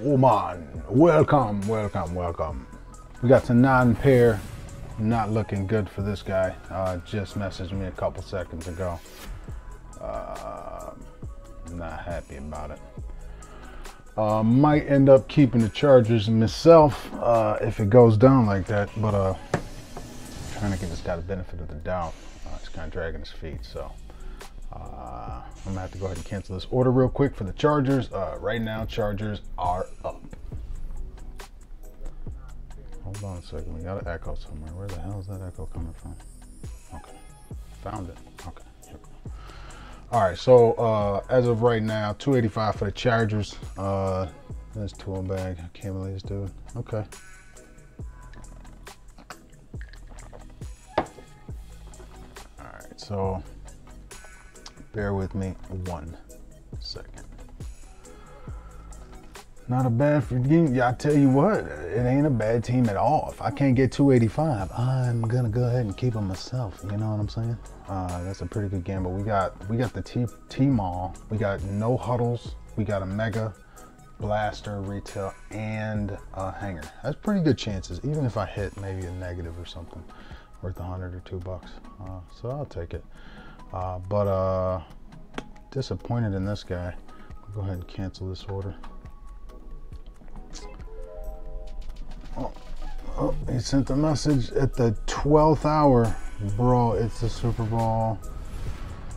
woman. Welcome, welcome, welcome. We got the non-pair. Not looking good for this guy. Uh, just messaged me a couple seconds ago. Uh, not happy about it. Uh, might end up keeping the Chargers myself uh, if it goes down like that, but uh, trying to give this guy the benefit of the doubt. Uh, he's kind of dragging his feet, so uh, I'm gonna have to go ahead and cancel this order real quick for the Chargers. Uh, right now, Chargers second, we got an echo somewhere. Where the hell is that echo coming from? Okay, found it. Okay. All right, so uh, as of right now, 285 for the Chargers. Uh, that's tool bag. I can't believe this dude. Okay. All right, so bear with me one second. Not a bad team. Yeah, I tell you what, it ain't a bad team at all. If I can't get 285, I'm gonna go ahead and keep them myself. You know what I'm saying? Uh, that's a pretty good gamble. We got we got the T T Mall. We got no huddles. We got a mega blaster retail and a hanger. That's pretty good chances. Even if I hit maybe a negative or something, worth a hundred or two bucks. Uh, so I'll take it. Uh, but uh, disappointed in this guy. I'll go ahead and cancel this order. Oh, he sent a message at the 12th hour. Bro, it's the Super Bowl.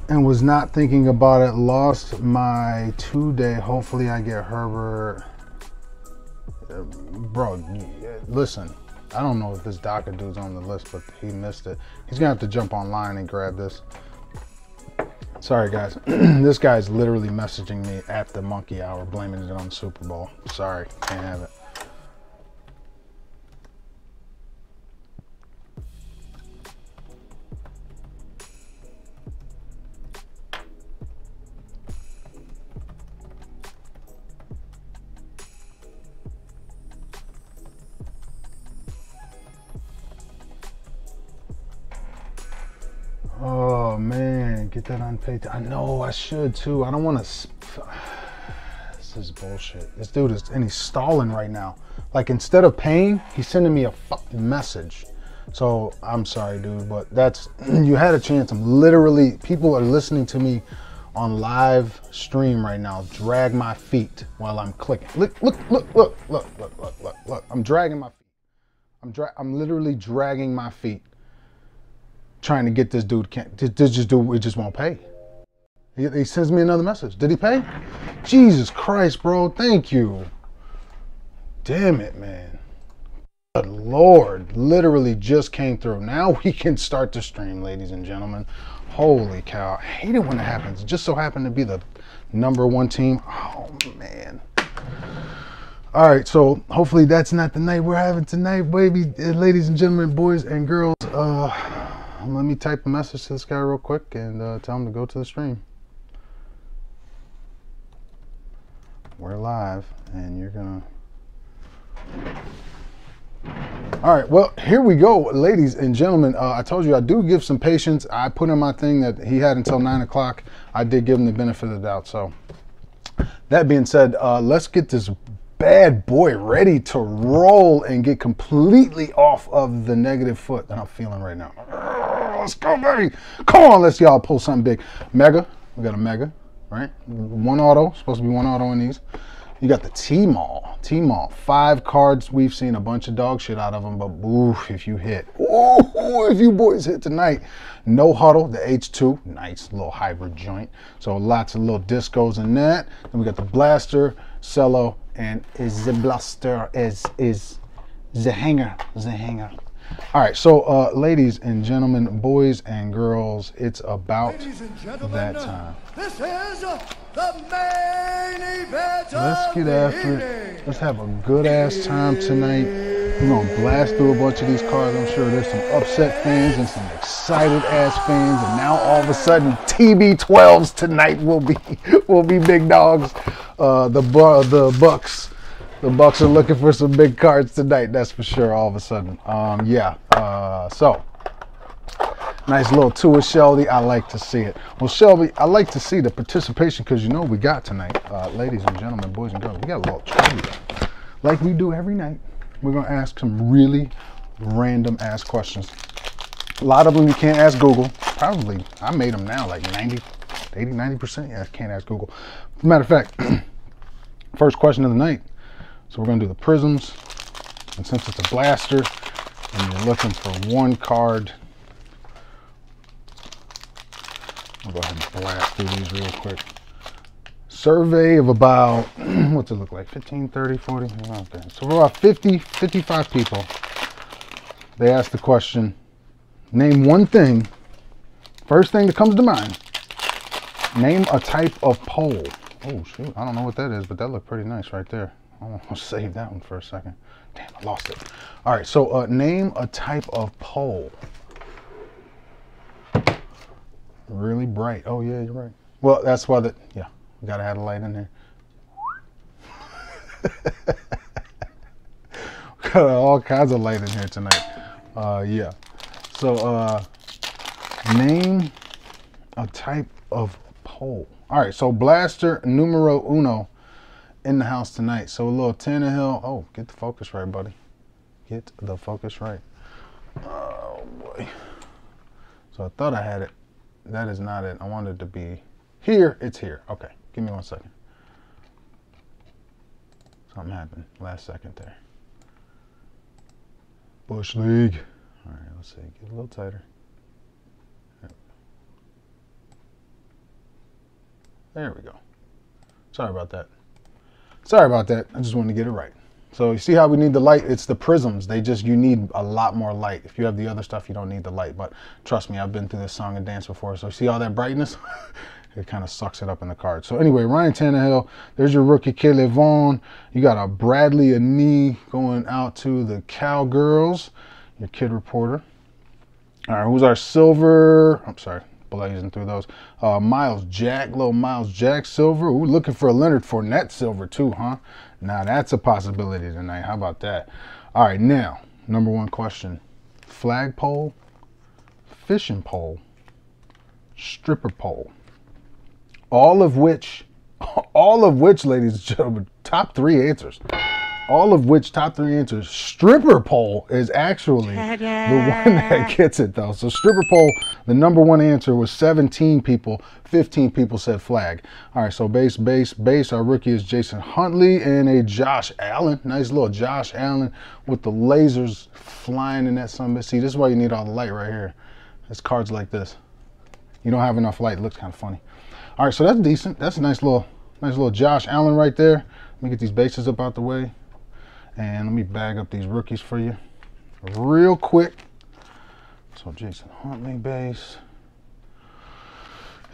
And was not thinking about it. Lost my two day. Hopefully, I get Herbert. Uh, bro, listen. I don't know if this Docker dude's on the list, but he missed it. He's gonna have to jump online and grab this. Sorry, guys. this guy's literally messaging me at the monkey hour, blaming it on the Super Bowl. Sorry, can't have it. Get that unpaid. I know I should too. I don't want to. This is bullshit. This dude is, and he's stalling right now. Like instead of paying, he's sending me a fucking message. So I'm sorry, dude, but that's you had a chance. I'm literally people are listening to me on live stream right now. Drag my feet while I'm clicking. Look, look, look, look, look, look, look, look, look. I'm dragging my feet. I'm dra- I'm literally dragging my feet trying to get this dude can't this just do it just won't pay. He, he, sends me another message. Did he pay? Jesus Christ, bro. Thank you. Damn it, man. Good Lord, literally just came through. Now we can start the stream, ladies and gentlemen. Holy cow. I hate it when it happens. Just so happened to be the number one team. Oh man. All right, so hopefully that's not the night we're having tonight, baby, ladies and gentlemen, boys and girls. Uh, let me type a message to this guy real quick and uh, tell him to go to the stream. We're live, and you're gonna. All right, well, here we go, ladies and gentlemen. Uh, I told you I do give some patience. I put in my thing that he had until nine o'clock. I did give him the benefit of the doubt. So, that being said, uh, let's get this bad boy ready to roll and get completely off of the negative foot that I'm feeling right now. Let's go, baby. Come on, let's y'all pull something big. Mega. We got a mega, right? One auto. Supposed to be one auto in these. You got the T-Mall. T-Mall. Five cards. We've seen a bunch of dog shit out of them, but oof, if you hit. Ooh, if you boys hit tonight. No huddle. The H2. Nice little hybrid joint. So lots of little discos in that. Then we got the Blaster, Cello, and is the Blaster is is the hanger. The hanger. All right, so uh, ladies and gentlemen, boys and girls, it's about that time. This is the main event Let's get after it. Let's have a good ass time tonight. We're gonna blast through a bunch of these cards. I'm sure there's some upset fans and some excited ass fans, and now all of a sudden TB12s tonight will be will be big dogs. Uh, the the Bucks the Bucks are looking for some big cards tonight. That's for sure. All of a sudden, um, yeah. Uh, so Nice little with Shelby. I like to see it. Well, Shelby, I like to see the participation because you know we got tonight, uh, ladies and gentlemen, boys and girls. We got a little trivia, like we do every night. We're gonna ask some really random ass questions. A lot of them you can't ask Google. Probably, I made them now like 90, 80, 90%. Yeah, I can't ask Google. Matter of fact, first question of the night. So we're gonna do the prisms. And since it's a blaster and you're looking for one card I'll go ahead and blast through these real quick. Survey of about, what's it look like? 15, 30, 40? Okay. So for about 50, 55 people, they asked the question, name one thing, first thing that comes to mind, name a type of pole. Oh shoot, I don't know what that is, but that looked pretty nice right there. I'm gonna save that one for a second. Damn, I lost it. All right, so uh, name a type of pole. Really bright. Oh yeah, you're right. Well, that's why that. Yeah, we gotta have a light in there. Got all kinds of light in here tonight. Uh, yeah. So, uh, name a type of pole. All right. So blaster numero uno in the house tonight. So a little Tannehill. Oh, get the focus right, buddy. Get the focus right. Oh boy. So I thought I had it that is not it. I wanted to be here. It's here. Okay, give me one second. Something happened last second there. Bush League. All right, let's see. Get a little tighter. There we go. Sorry about that. Sorry about that. I just wanted to get it right. So you see how we need the light? It's the prisms. They just, you need a lot more light. If you have the other stuff, you don't need the light. But trust me, I've been through this song and dance before. So see all that brightness? it kind of sucks it up in the card. So anyway, Ryan Tannehill, there's your rookie, Caleb Vaughn. You got a Bradlee Anae going out to the Cowgirls, your kid reporter. All right, who's our silver? I'm sorry, blazing through those. Uh, Myles Jack, little Myles Jack silver. Ooh, looking for a Leonard Fournette silver too, huh? Now that's a possibility tonight. How about that? All right, now, number one question flagpole, fishing pole, stripper pole. All of which, all of which, ladies and gentlemen, top three answers all of which top three answers. Stripper pole is actually the one that gets it though. So stripper pole, the number one answer was 17 people. 15 people said flag. All right, so base, base, base. Our rookie is Jason Huntley and a Josh Allen. Nice little Josh Allen with the lasers flying in that sunbed. See, this is why you need all the light right here. It's cards like this. You don't have enough light. It looks kind of funny. All right, so that's decent. That's a nice little, nice little Josh Allen right there. Let me get these bases up out the way. And let me bag up these rookies for you real quick. So Jason Huntley base.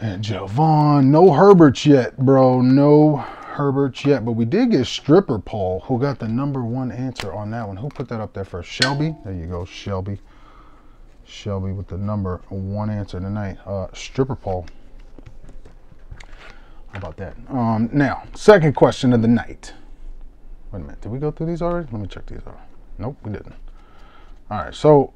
And Javon. No Herberts yet, bro. No Herberts yet. But we did get Stripper Pole, who got the number one answer on that one. Who put that up there first? Shelby. There you go, Shelby. Shelby with the number one answer tonight. Uh, Stripper Pole. How about that? Um, now, second question of the night. Wait a minute. Did we go through these already? Let me check these out. Nope, we didn't. All right. So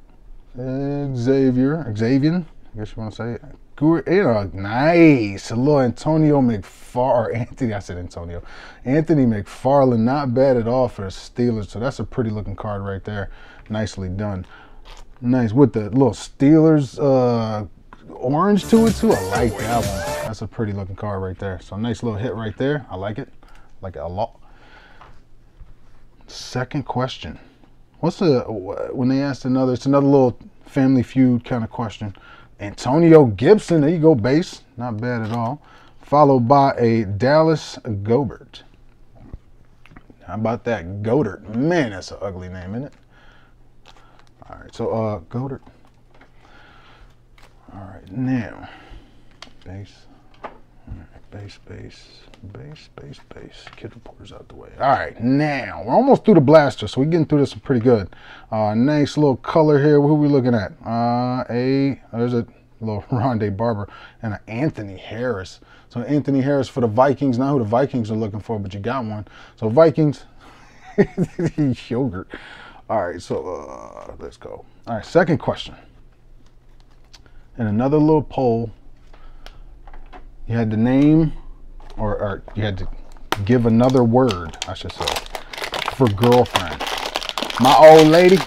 Xavier, Xavier, I guess you want to say it. You know, nice. A little Antonio McFar, Anthony, I said Antonio. Anthony McFarland, not bad at all for the Steelers. So that's a pretty looking card right there. Nicely done. Nice with the little Steelers uh, orange to it too. I like that one. That's a pretty looking card right there. So nice little hit right there. I like it. Like it a lot. Second question. What's the when they asked another? It's another little Family Feud kind of question. Antonio Gibson, there you go, base, not bad at all. Followed by a Dallas Goedert. How about that Goedert? Man, that's an ugly name, isn't it? All right, so uh, Goedert. All right, now base. All right, base, base. Base, base, base. Kid reporters out the way. All right, now we're almost through the blaster, so we're getting through this pretty good. Uh, nice little color here. Who are we looking at? Uh, a there's a little Rondé Barber and an Anthony Harris. So Anthony Harris for the Vikings. Not who the Vikings are looking for, but you got one. So Vikings, yogurt. All right, so uh, let's go. All right, second question. and another little poll, You had to name, or, or you had to give another word, I should say, for girlfriend. My old lady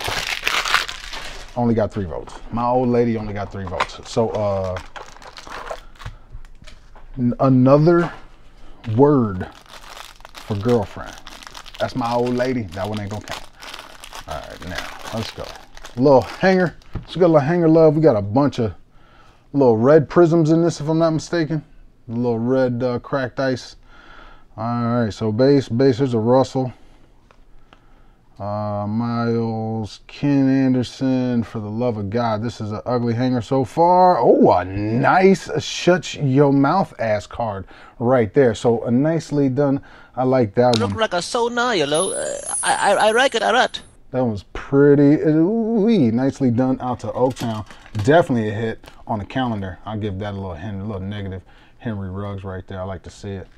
only got three votes. My old lady only got three votes. So, uh, another word for girlfriend. That's my old lady. That one ain't gonna count. All right, now let's go. Little hanger. We got a little hanger love. We got a bunch of little red prisms in this, if I'm not mistaken. Little red uh, cracked ice. All right, so base, base, there's a Russell. Uh, Miles, Ken Anderson, for the love of God, this is an ugly hanger so far. Oh, a nice shut your mouth ass card right there. So a nicely done. I like that Look one. like a sauna, you know. Uh, I, I, I like it a lot. That was pretty ooh, nicely done out to Oaktown. Definitely a hit on the calendar. I'll give that a little hint, a little negative. Henry Ruggs right there. I like to see it.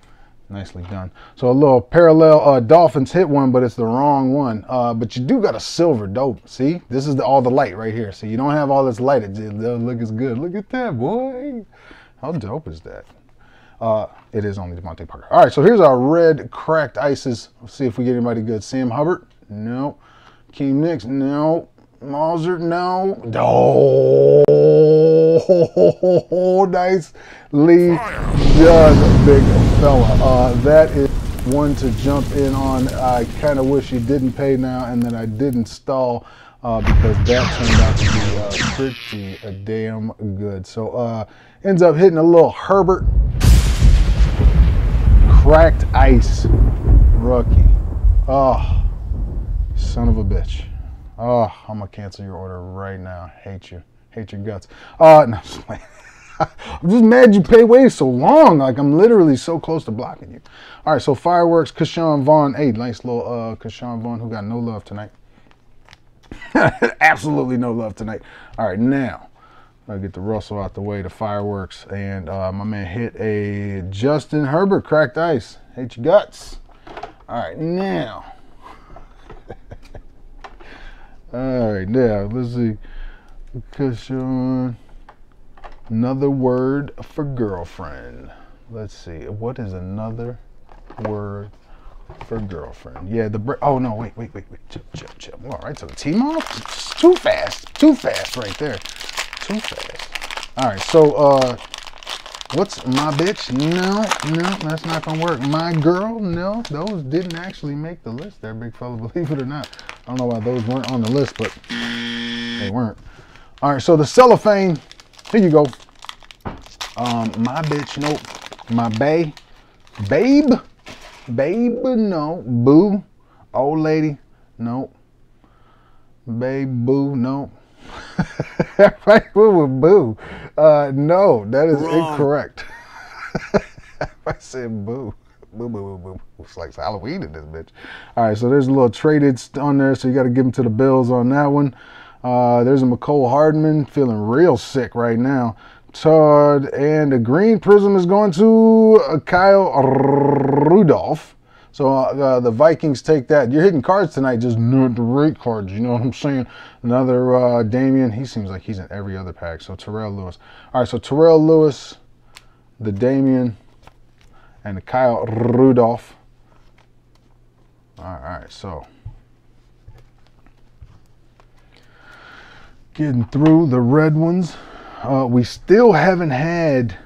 Nicely done. So a little parallel uh, Dolphins hit one, but it's the wrong one. Uh, but you do got a silver dope. See, this is the, all the light right here. So you don't have all this light. It doesn't look as good. Look at that, boy. How dope is that? Uh, it is only DeVante Parker. All right, so here's our red cracked ices. Let's see if we get anybody good. Sam Hubbard, no. Keem Nicks, no. Mauser, no. Oh, nice lead done, big fella. Uh, that is one to jump in on. I kind of wish he didn't pay now and that I didn't stall uh, because that turned out to be uh, pretty uh, damn good. So uh, ends up hitting a little Herbert cracked ice rookie. Oh, son of a bitch. Oh, I'm gonna cancel your order right now. Hate you. Hate your guts. Uh, no, I'm just. I'm just mad you pay way so long. Like I'm literally so close to blocking you. All right, so fireworks, Ke'Shawn Vaughn. Hey, nice little uh Ke'Shawn Vaughn who got no love tonight. Absolutely no love tonight. All right, now I'll get the Russell out the way, the fireworks, and uh, my man hit a Justin Herbert cracked ice. Hate your guts. All right, now. All right, now let's see. Cushion. Another word for girlfriend. Let's see. What is another word for girlfriend? Yeah, the oh no, wait, wait, wait, wait. Chill, chill, chill. All right, so the team off. It's too fast. Too fast right there. Too fast. All right, so uh, what's my bitch? No, no, that's not gonna work. My girl? No, those didn't actually make the list there, big fella. Believe it or not. I don't know why those weren't on the list, but they weren't. All right, so the cellophane. Here you go. Um, my bitch, nope. My bae, babe, babe, no. Boo, old lady, nope. Babe, boo, no. right, boo with boo. Uh, no, that is incorrect. I said boo. Boo, boo, boo, boo. It's like Halloween in this bitch. All right, so there's a little traded on there, so you got to give them to the Bills on that one. Uh, there's a Mecole Hardman feeling real sick right now. Todd and the green prism is going to uh, Kyle Rudolph. So uh, the Vikings take that. You're hitting cards tonight, just not the right cards. You know what I'm saying? Another uh, Damian. He seems like he's in every other pack. So Terrell Lewis. All right, so Terrell Lewis, the Damian, and the Kyle Rudolph. All right, so getting through the red ones. Uh, we still haven't had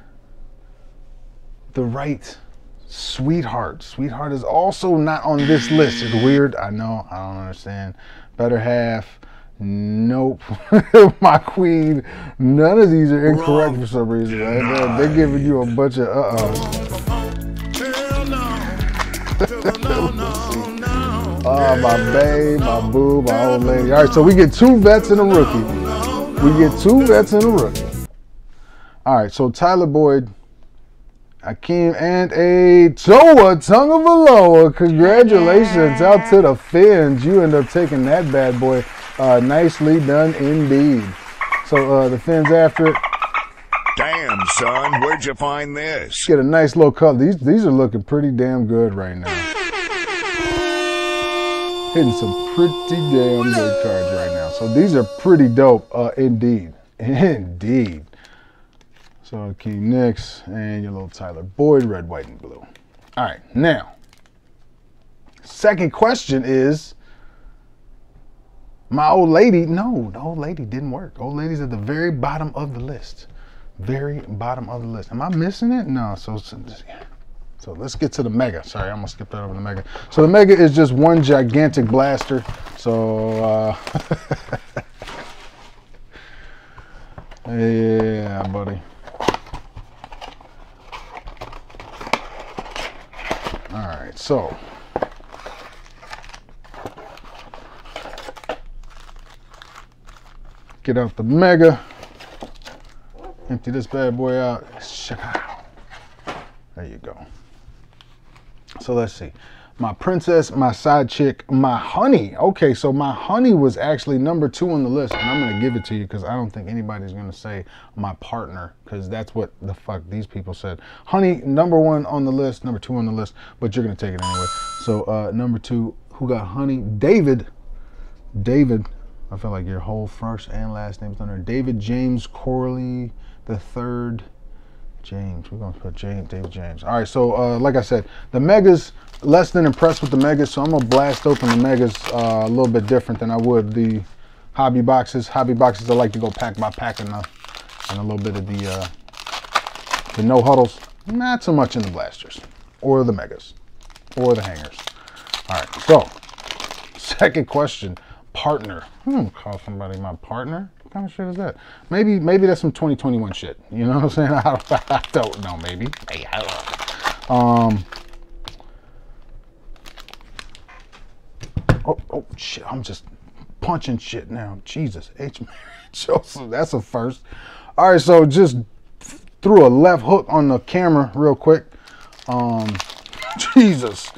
the right sweetheart. Sweetheart is also not on this list. It's weird. I know. I don't understand. Better half. Nope. My queen. None of these are incorrect for some reason. Right? They're, giving you a bunch of uh oh. My babe, my boo, my old lady. All right, so we get two vets and a rookie. We get two vets and a rookie. All right, so Tyler Boyd, Akeem, and a Tua Tagovailoa. Congratulations out to the Finns. You end up taking that bad boy. Uh, nicely done indeed. So uh, the Finns after it Damn, son, where'd you find this? get a nice little color. These these are looking pretty damn good right now. Hitting some pretty damn good cards right now. So these are pretty dope, uh, indeed, indeed. So King Nicks and your little Tyler Boyd, red, white, and blue. All right, now, second question is my old lady. No, the old lady didn't work. Old lady's at the very bottom of the list. Very bottom of the list. Am I missing it? No. So, so, so let's get to the mega. Sorry, I'm gonna skip that over the mega. So the mega is just one gigantic blaster. So uh, yeah, buddy. All right, so get out the mega, empty this bad boy out. There you go. So let's see. My princess, my side chick, my honey. Okay, so my honey was actually number two on the list, and I'm gonna give it to you because I don't think anybody's gonna say my partner because that's what the fuck these people said. Honey, number one on the list, number two on the list, but you're gonna take it anyway. So uh, number two, who got honey? David. David. I feel like your whole first and last name is there. David James Corley the third. James. We're gonna put James, David James. All right. So, uh, like I said, the megas less than impressed with the megas, so I'm gonna blast open the megas uh, a little bit different than I would the hobby boxes. Hobby boxes I like to go pack by pack and, uh, and a little bit of the uh, the no huddles. Not so much in the blasters or the megas or the hangers. All right. So, second question, partner. Hmm, call somebody my partner. What kind of shit is that? Maybe maybe that's some 2021 shit. You know what I'm saying? I don't, I don't know. Maybe. Um. Oh, oh shit! I'm just punching shit now. Jesus, H. Joseph, that's a first. All right, so just threw a left hook on the camera real quick. Um, Jesus.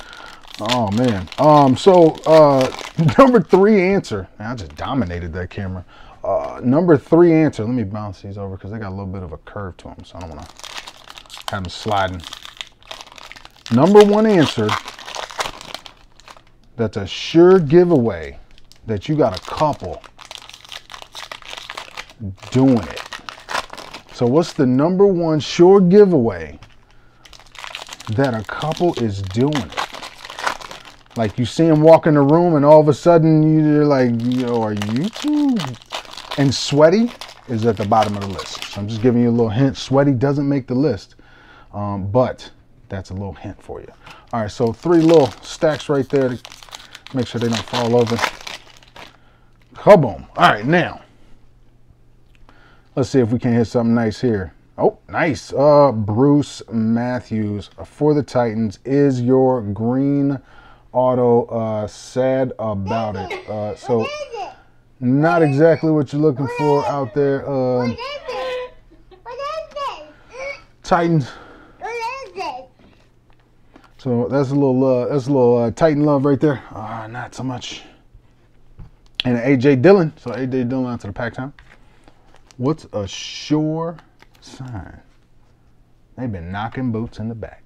Oh man. Um, so uh, number three answer. Man, I just dominated that camera. Uh, number three answer. Let me bounce these over because they got a little bit of a curve to them, so I don't want to have them sliding. Number one answer. That's a sure giveaway that you got a couple doing it. So what's the number one sure giveaway that a couple is doing it? Like you see them walk in the room and all of a sudden you're like, yo, are you two? And sweaty is at the bottom of the list. So I'm just giving you a little hint. Sweaty doesn't make the list, um, but that's a little hint for you. All right, so three little stacks right there to make sure they don't fall over. Kaboom. All right, now let's see if we can hit something nice here. Oh, nice. Uh, Bruce Matthews for the Titans is your green auto. Uh, sad about it. Uh, so not exactly what you're looking for out there. Um, Titans. So that's a little uh, that's a little uh, Titan love right there. Uh, not so much. And AJ Dillon. So AJ Dillon out to the pack time. What's a sure sign? They've been knocking boots in the back.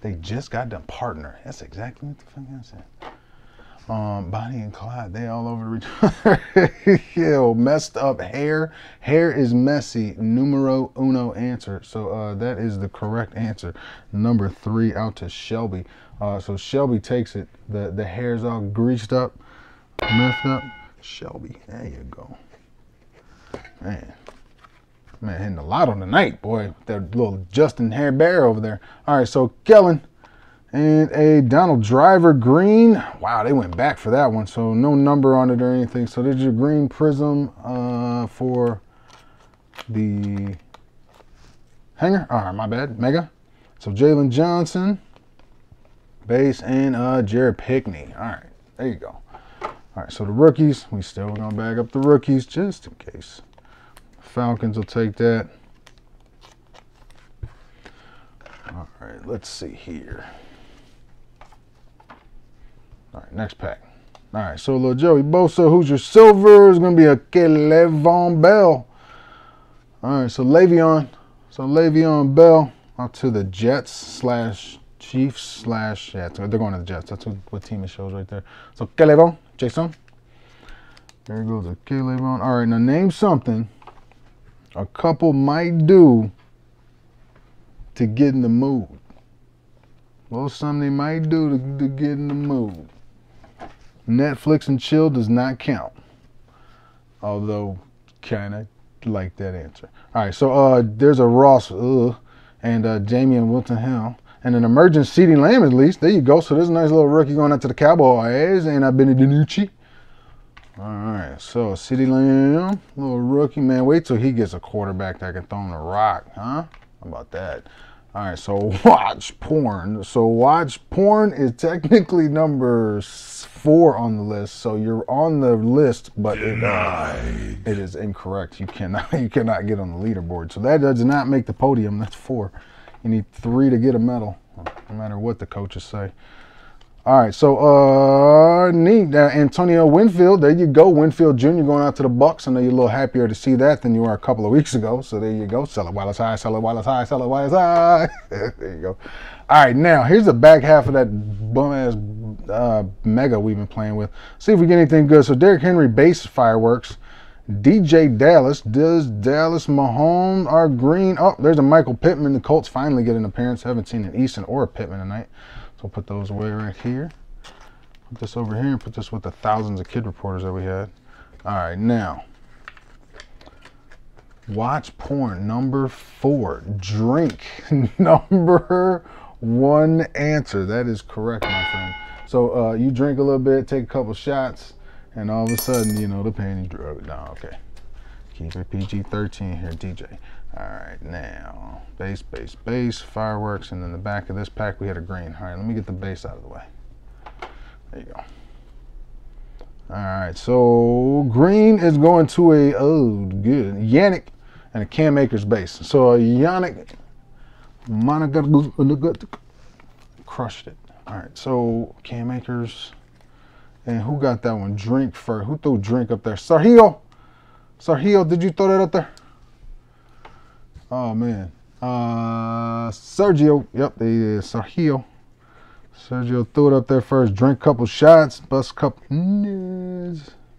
They just got done partner. That's exactly what the fuck I said. Um, Bonnie and Clyde, they all over each other. Yo, messed up hair. Hair is messy. Numero uno answer. So uh, that is the correct answer. Number three out to Shelby. Uh, so Shelby takes it. The the hair's all greased up, messed up. Shelby, there you go. Man, man, hitting a lot on the night, boy. That little Justin Hair Bear over there. All right, so Kellen and a Donald Driver green. Wow, they went back for that one, so no number on it or anything. So there's your green prism uh, for the hanger. All right, my bad, mega. So Jalen Johnson, base, and uh, Jared Pinkney. All right, there you go. All right, so the rookies, we still gonna bag up the rookies just in case. Falcons will take that. All right, let's see here. All right, next pack. All right, so little Joey Bosa, who's your silver, is going to be a Le'Veon Bell. All right, so Le'Veon. So Le'Veon Bell out to the Jets slash Chiefs slash, yeah, they're going to the Jets. That's what, what team it shows right there. So Le'Veon, Jason. There goes a Le'Veon. All right, now name something a couple might do to get in the mood. Well, something they might do to, to get in the mood. Netflix and chill does not count. Although, kind of like that answer. All right, so uh, there's a Ross ugh, and uh, Jamie and Wilton Hill. And an emergent CeeDee Lamb at least. There you go. So there's a nice little rookie going out to the Cowboys. And I've been DiNucci. All right, so CeeDee Lamb, little rookie, man. Wait till he gets a quarterback that can throw him the rock, huh? How about that? All right, so watch porn. So watch porn is technically number four on the list. So you're on the list, but it, uh, it is incorrect. You cannot you cannot get on the leaderboard. So that does not make the podium. That's four. You need three to get a medal, no matter what the coaches say. All right, so uh, neat. Uh, Antonio Winfield, there you go. Winfield Jr. going out to the Bucks. I know you're a little happier to see that than you were a couple of weeks ago. So there you go. Sell it while it's high. Sell it while it's high. Sell it while it's high. there you go. All right, now here's the back half of that bum ass uh, mega we've been playing with. See if we get anything good. So Derrick Henry base fireworks. DJ Dallas. Does Dallas Mahomes are green? Oh, there's a Michael Pittman. The Colts finally get an appearance. Haven't seen an Eason or a Pittman tonight. So we'll put those away right here. Put this over here and put this with the thousands of kid reporters that we had. All right, now. Watch porn. Number four. Drink. Number one answer. That is correct, my friend. So uh, you drink a little bit, take a couple shots, and all of a sudden, you know, the panties drug down. Okay. Keep it PG 13 here, DJ. All right, now, base, base, base, fireworks, and then the back of this pack, we had a green. All right, let me get the base out of the way. There you go. All right, so green is going to a, oh, good, Yannick and a Cam Akers base. So a Yannick, Monaga, crushed it. All right, so Cam Akers, and who got that one? Drink first. Who threw drink up there? Sarhio. Sarhio, did you throw that up there? Oh man. Uh Sergio. Yep, they is Sergio. Sergio threw it up there first. Drink couple shots. Bust couple.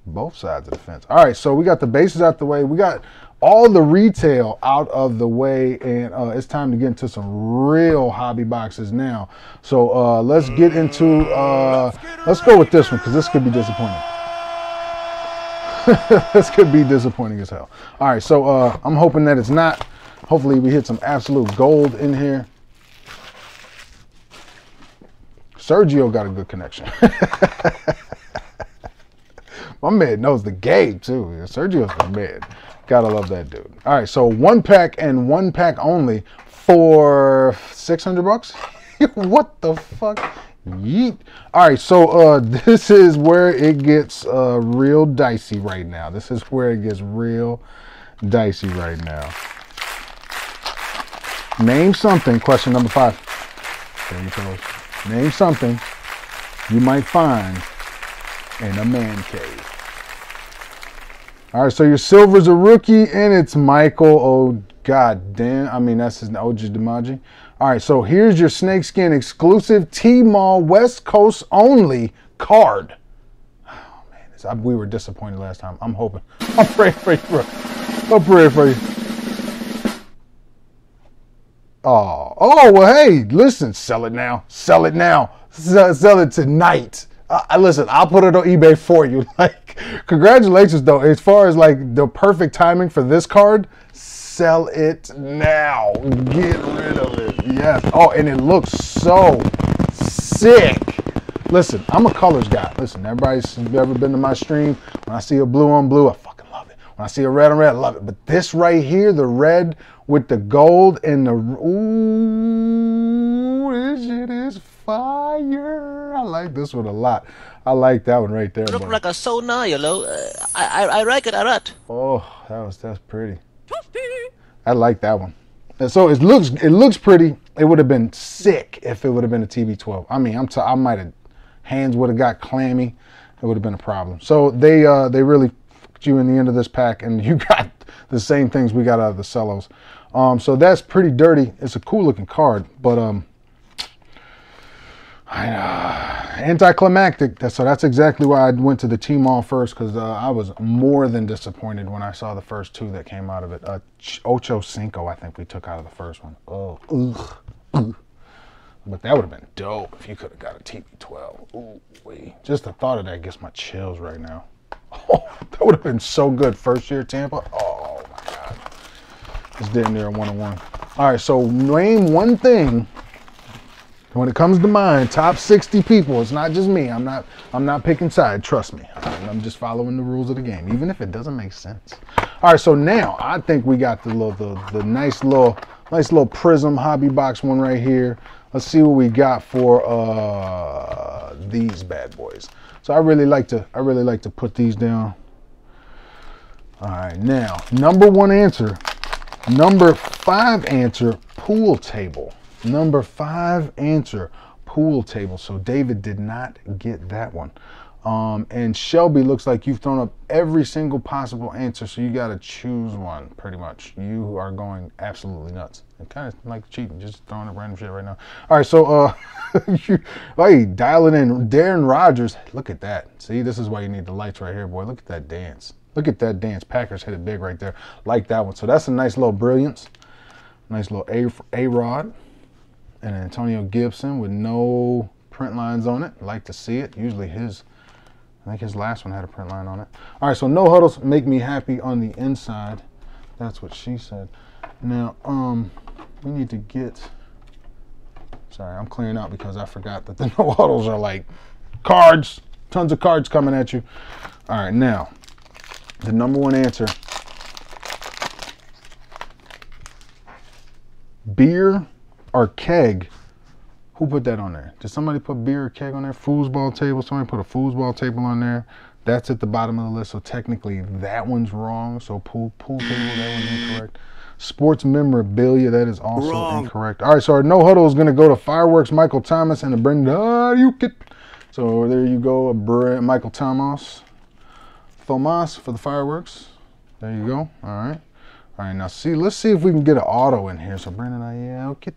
Both sides of the fence. All right, so we got the bases out the way. We got all the retail out of the way, and uh, it's time to get into some real hobby boxes now. So uh, let's get into. Uh, let's go with this one because this could be disappointing. this could be disappointing as hell. All right, so uh, I'm hoping that it's not. Hopefully, we hit some absolute gold in here. Sergio got a good connection. My man knows the game too. Sergio's the man. Gotta love that dude. All right, so one pack and one pack only for 600 bucks. what the fuck? Yeet. All right, so uh, this is where it gets uh, real dicey right now. This is where it gets real dicey right now. Name something. Question number five. There you go. Name something you might find in a man cave. All right, so your silver's a rookie, and it's Michael. Oh, god damn. I mean, that's his OG Dimaji. All right, so here's your snakeskin exclusive T-Mall West Coast only card. Oh, man, I, we were disappointed last time. I'm hoping. I'm praying for you, bro. I'm praying for you. Oh, oh, well, hey, listen, sell it now. Sell it now. Sell, sell it tonight. Uh, listen, I'll put it on eBay for you. Like, congratulations, though. As far as like the perfect timing for this card, sell it now. Get rid of it. Yes. Oh, and it looks so sick. Listen, I'm a colors guy. Listen, everybody's ever been to my stream. When I see a blue on blue, I it. When I see a red on red, I love it. But this right here, the red with the gold and the ooh, this shit is fire. I like this one a lot. I like that one right there. Look buddy. like a sauna, you know. Uh, I, I, I like it a lot. Oh, that was that's pretty. I like that one. And so it looks it looks pretty. It would have been sick if it would have been a TB12. I mean, I'm t- I might have hands would have got clammy. It would have been a problem. So they uh they really you in the end of this pack, and you got the same things we got out of the cellos. Um, so that's pretty dirty. It's a cool looking card, but um, I, uh, anticlimactic. That's so. That's exactly why I went to the T Mall first because uh, I was more than disappointed when I saw the first two that came out of it. Uh, Ocho Cinco, I think we took out of the first one. Oh, ugh. But that would have been dope if you could have got a TB12. Ooh, wee. Just the thought of that gets my chills right now. Oh, that would have been so good. First year Tampa. Oh my God. It's damn near a one on one. All right, so name one thing when it comes to mine, top 60 people, it's not just me. I'm not I'm not picking side, trust me. I'm I'm just following the rules of the game, even if it doesn't make sense. All right, so now I think we got the little the, the nice little nice little prism hobby box one right here. Let's see what we got for uh these bad boys. So I really like to I really like to put these down. All right, now number one answer, number five answer, pool table. Number five answer, pool table. So David did not get that one. Um, and Shelby looks like you've thrown up every single possible answer, so you got to choose one, pretty much. You are going absolutely nuts. It kind of like cheating, just throwing up random shit right now. All right, so uh, you, hey, dialing in Aaron Rodgers. Look at that. See, this is why you need the lights right here, boy. Look at that dance. Look at that dance. Packers hit it big right there, like that one. So that's a nice little brilliance. Nice little A A Rod and Antonio Gibson with no print lines on it. Like to see it. Usually his, I think his last one had a print line on it. All right, so no huddles make me happy on the inside. That's what she said. Now, um, we need to get. Sorry, I'm clearing out because I forgot that the no huddles are like cards. Tons of cards coming at you. All right, now the number one answer. Beer or keg. Who put that on there? Did somebody put beer or keg on there? Foosball table. Somebody put a foosball table on there. That's at the bottom of the list. So technically that one's wrong. So pool pool table, that one's incorrect. Sports memorabilia, that is also Wrong. incorrect. All right, so our no huddle is going to go to fireworks, Michael Thomas, and a Brandon Aiyuk. Ah, so there you go, a Michael Thomas, Thomas for the fireworks. There you go. All right. All right, now see, let's see if we can get an auto in here. So Brandon Aiyuk.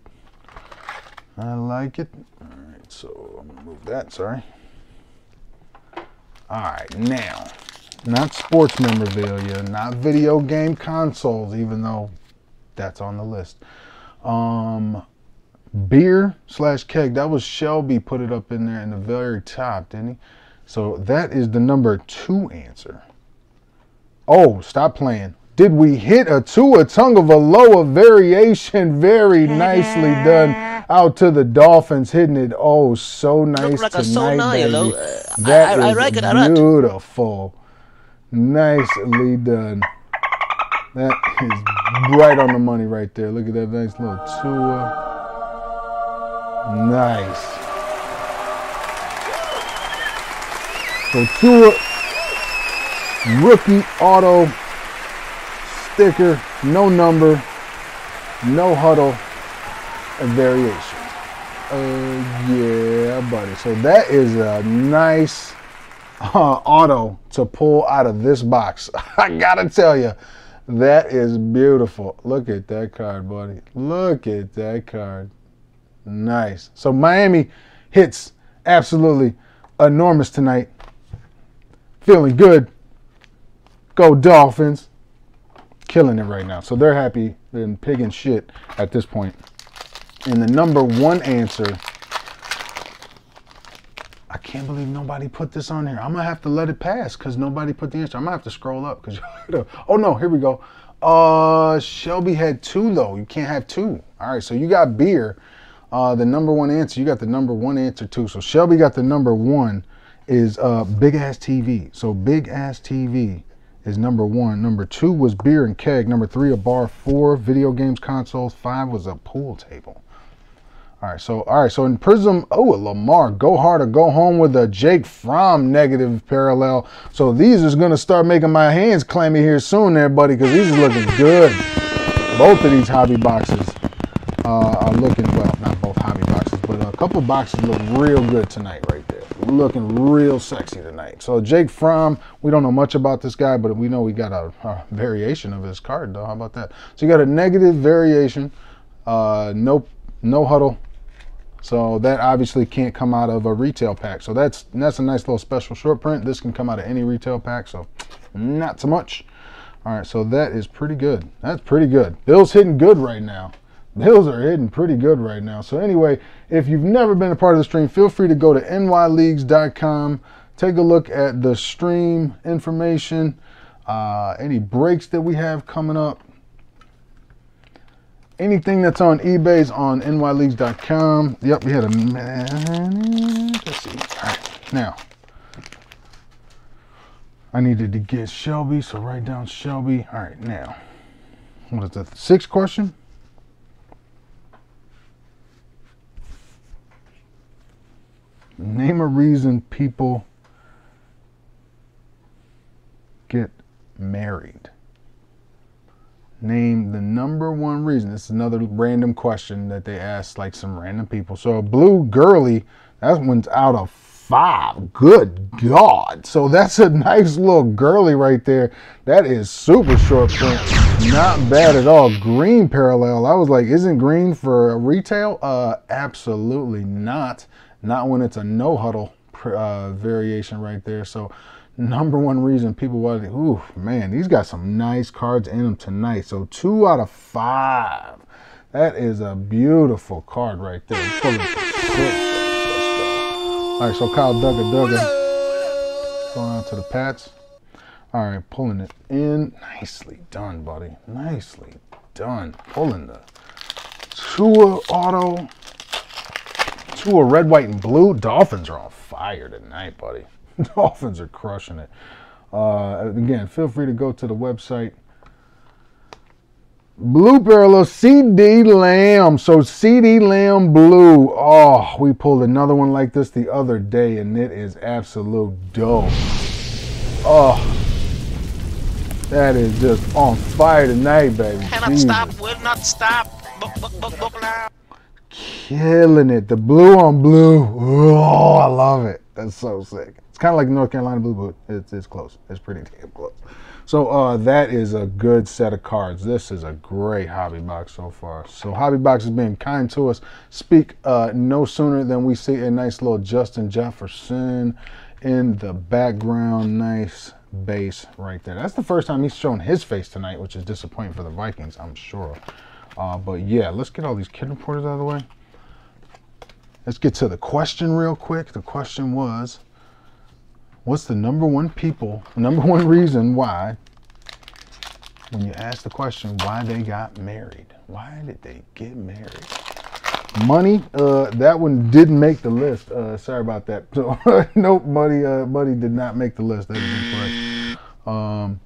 I like it. All right, so I'm gonna move that. Sorry. All right, now, not sports memorabilia, not video game consoles, even though that's on the list. Um, beer slash keg. That was Shelby put it up in there in the very top, didn't he? So that is the number two answer. Oh, stop playing. Did we hit a Tua Tagovailoa variation? Very nicely done out to the Dolphins, hitting it oh so nice like tonight, baby. Uh, I- That I- I is like it a lot. beautiful, nicely done. That is right on the money right there. Look at that nice little Tua. Nice. So Tua rookie auto sticker, no number, no huddle, a variation. Uh, yeah, buddy. So that is a nice uh, auto to pull out of this box. I gotta tell you, that is beautiful. Look at that card, buddy. Look at that card. Nice. So Miami hits absolutely enormous tonight. Feeling good. Go Dolphins. Killing it right now. So they're happy and pig and shit at this point. And the number one answer. I can't believe nobody put this on here. I'm gonna have to let it pass because nobody put the answer. I'm gonna have to scroll up because oh no, here we go. Uh Shelby had two though. You can't have two. All right, so you got beer. Uh the number one answer. You got the number one answer too. So Shelby got the number one is uh big ass TV. So big ass TV is number one. Number two was beer and keg. Number three, a bar. Four, video games, consoles. Five was a pool table. All right, so all right, so in Prizm, oh, Lamar, go hard or go home with a Jake Fromm negative parallel. So these is gonna start making my hands clammy here soon, there, buddy, because these is looking good. Both of these hobby boxes uh, are looking well, not both hobby boxes, but a couple boxes look real good tonight, right. Looking real sexy tonight. So Jake Fromm, we don't know much about this guy, but we know we got a, a variation of his card, though. How about that? So you got a negative variation, uh, no no huddle, So that obviously can't come out of a retail pack. So that's that's a nice little special short print. This can come out of any retail pack, so not so much. All right, so that is pretty good. That's pretty good. Bill's hitting good right now. Bills are hitting pretty good right now. So anyway, if you've never been a part of the stream, feel free to go to nyleagues.com. Take a look at the stream information, uh, any breaks that we have coming up. Anything that's on eBay's on nyleagues.com. Yep, we had a man. Let's see. All right, now I needed to get Shelby, so write down Shelby. All right, now what is that? Sixth question. Name a reason people get married. Name the number one reason. This is another random question that they ask like some random people. So blue Gurley, that one's out of five. Good God. So that's a nice little Gurley right there. That is super short print. Not bad at all. Green parallel. I was like, isn't green for retail? Uh, absolutely not. Not when it's a no huddle uh, variation right there. So number one reason people to, ooh, man, these got some nice cards in them tonight. So two out of five. That is a beautiful card right there. All right, so Kyle Dugger Dugger going on to the Pats. All right, pulling it in. Nicely done, buddy. Nicely done. Pulling the Tua auto. Tua red, white, and blue. Dolphins are on fire tonight, buddy. Dolphins are crushing it. Uh, again, feel free to go to the website. Blue parallel CeeDee Lamb. So CeeDee Lamb blue. Oh, we pulled another one like this the other day, and it is absolute dope. Oh, that is just on fire tonight, baby. Cannot stop, will not stop. Killing it. The blue on blue. Oh, I love it. That's so sick. It's kind of like North Carolina blue, but it's, it's close. It's pretty damn close. So uh, that is a good set of cards. This is a great hobby box so far. So hobby box has been kind to us. Speak uh, no sooner than we see a nice little Justin Jefferson in the background. Nice base right there. That's the first time he's shown his face tonight, which is disappointing for the Vikings, I'm sure. Uh, but yeah, let's get all these kid reporters out of the way. Let's get to the question real quick. The question was, what's the number one people, number one reason why, when you ask the question why they got married? Why did they get married? Money, uh, that one didn't make the list. Uh, sorry about that. So, nope, money, uh, money did not make the list. That is incorrect. Um,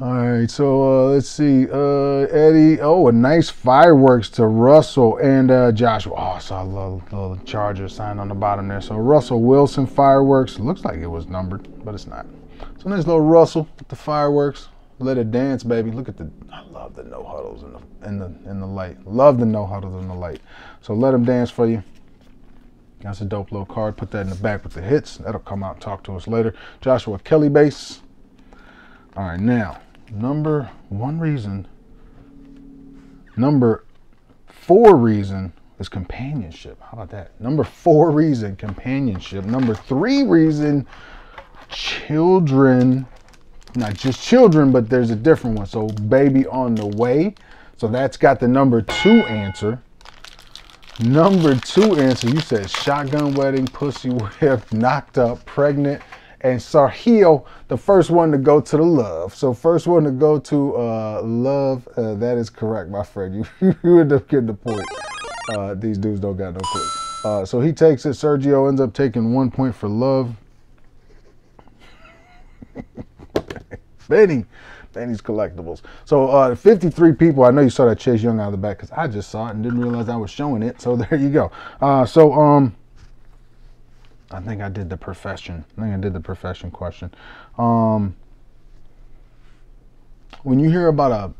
all right, so uh, let's see. Uh, Eddie, oh, a nice fireworks to Russell and uh, Joshua. Oh, I saw a little, little Charger sign on the bottom there. So Russell Wilson fireworks. Looks like it was numbered, but it's not. So nice little Russell with the fireworks. Let it dance, baby. Look at the. I love the no huddles in the in the in the light. Love the no huddles in the light. So let them dance for you. That's a dope little card. Put that in the back with the hits. That'll come out and talk to us later. Joshua Kelley base. All right, now number one reason, number four reason is companionship. How about that? Number four reason, companionship. Number three reason, children. Not just children, but there's a different one. So, baby on the way. So, that's got the number two answer. Number two answer, you said shotgun wedding, pussy whip, knocked up, pregnant, and Sarhil, the first one to go to the love. So first one to go to uh, love. Uh, that is correct, my friend. You you end up getting the point. Uh, these dudes don't got no clue. Uh, so he takes it. Sergio ends up taking one point for love. Benny. Benny's collectibles. So uh, 53 people. I know you saw that Chase Young out of the back because I just saw it and didn't realize I was showing it. So there you go. Uh, so um, I think I did the profession. I think I did the profession question. Um, when you hear about a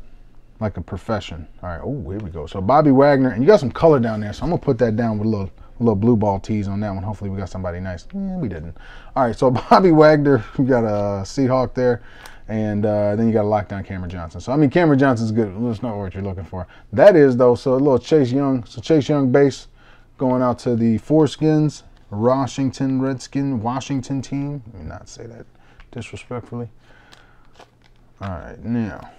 like a profession, all right. Oh, here we go. So Bobby Wagner, and you got some color down there. So I'm gonna put that down with a little a little blue ball tees on that one. Hopefully we got somebody nice. Yeah, we didn't. All right. So Bobby Wagner, we got a Seahawk there. And uh, then you got a lockdown Cameron Johnson. So I mean, Cameron Johnson's good. That's not what you're looking for. That is though. So a little Chase Young. So Chase Young base going out to the Foreskins, Washington Redskin, Washington team. Let me not say that disrespectfully. All right, now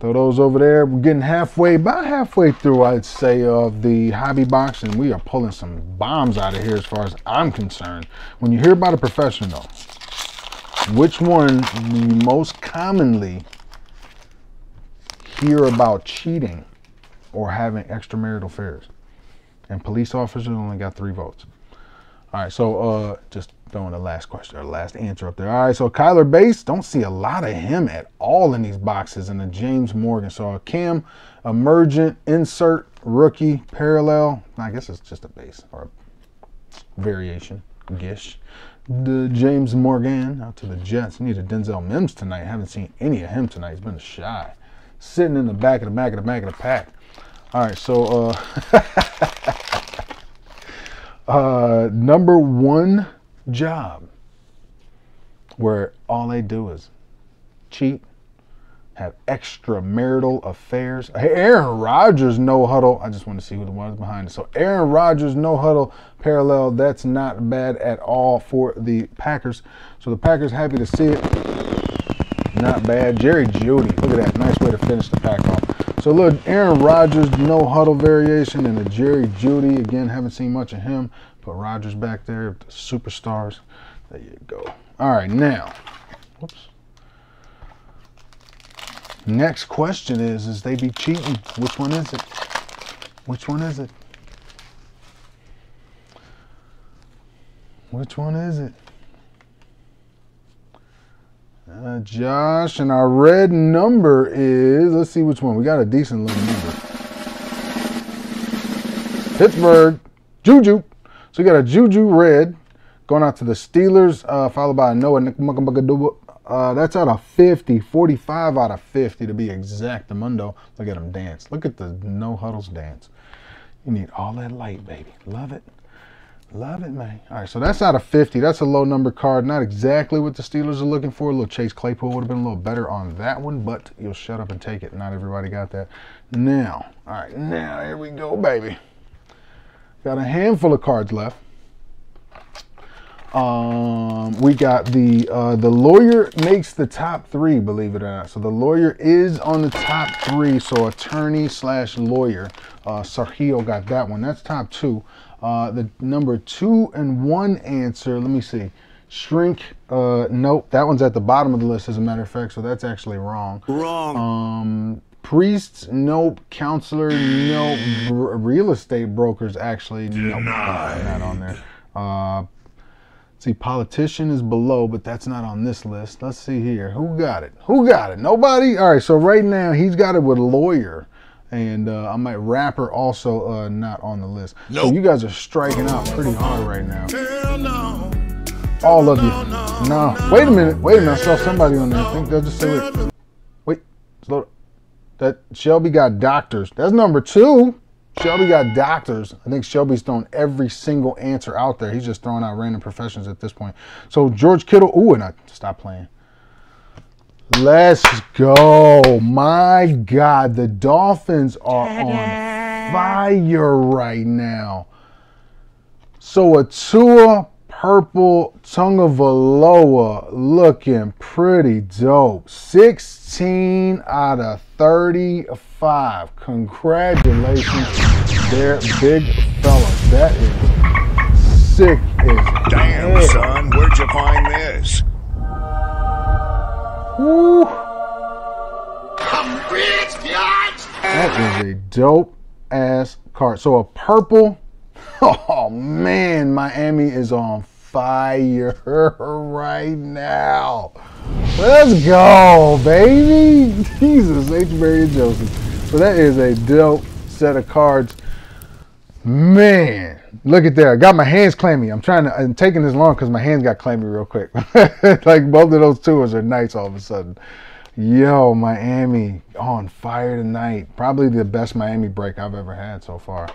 throw those over there. We're getting halfway, about halfway through, I'd say, of the hobby box, and we are pulling some bombs out of here as far as I'm concerned. When you hear about a professional, which one do you most commonly hear about cheating or having extramarital affairs? And police officers only got three votes. All right, so uh, just throwing the last question or last answer up there. All right, so Kyler Bass, don't see a lot of him at all in these boxes. And the James Morgan, so a Cam, emergent, insert, rookie, parallel. I guess it's just a base or a variation, gish. The James Morgan out to the Jets. Need a Denzel Mims tonight. Haven't seen any of him tonight. He's been shy, sitting in the back of the back of the back of the pack. All right, so uh, uh, number one job where all they do is cheat, have extramarital affairs. Hey, Aaron Rodgers no huddle. I just want to see who the one is behind it. So Aaron Rodgers no huddle parallel. That's not bad at all for the Packers. So the Packers happy to see it. Not bad. Jerry Jeudy. Look at that. Nice way to finish the pack off. So look, Aaron Rodgers no huddle variation and the Jerry Jeudy. Again, haven't seen much of him. Put Rodgers back there, the superstars. There you go. All right, now, whoops. Next question is, is they be cheating? Which one is it? Which one is it? Which one is it? Uh, Josh, and our red number is, let's see which one. We got a decent little number. Pittsburgh, Juju. So we got a Juju red going out to the Steelers, uh, followed by a Noah uh, that's out of 50, 45 out of 50 to be exact. The Mundo, look at him dance. Look at the no huddles dance. You need all that light, baby. Love it. Love it, man. All right, so that's out of 50. That's a low number card. Not exactly what the Steelers are looking for. A little Chase Claypool would have been a little better on that one, but you'll shut up and take it. Not everybody got that. Now, all right, now here we go, baby. Got a handful of cards left. Um, we got the uh, the lawyer makes the top three, believe it or not. So the lawyer is on the top three. So attorney slash lawyer. Uh, Sergio got that one. That's top two. Uh, the number two and one answer. Let me see. Shrink. Uh, nope, that one's at the bottom of the list. As a matter of fact, so that's actually wrong. Wrong. Um, priests, nope. Counselor, nope. Br- real estate brokers, actually, nope. Not on there. Uh, see, politician is below, but that's not on this list. Let's see here. Who got it? Who got it? Nobody? All right, so right now he's got it with lawyer. And uh, I might rapper also uh, not on the list. So you guys are striking out pretty hard right now. All of you. No, wait a minute. Wait a minute. I saw somebody on there. I think they'll just say, wait, wait, slow. That Shelby got doctors. That's number two. Shelby got doctors. I think Shelby's throwing every single answer out there. He's just throwing out random professions at this point. So George Kittle. Ooh, and I stop playing. Let's go. My God, the Dolphins are on fire right now. So a Tua purple Tagovailoa looking pretty dope. 16 out of 35. Congratulations there, big fella. That is sick as Damn, hell. son, where'd you find this? Woo. That is a dope ass card. So a purple. Oh man, Miami is on fire right now. Let's go, baby. Jesus, H. Barry and Joseph. So that is a dope set of cards. Man, look at there. I got my hands clammy. I'm trying to, I'm taking this long because my hands got clammy real quick. like both of those tours are nice all of a sudden. Yo, Miami on fire tonight. Probably the best Miami break I've ever had so far.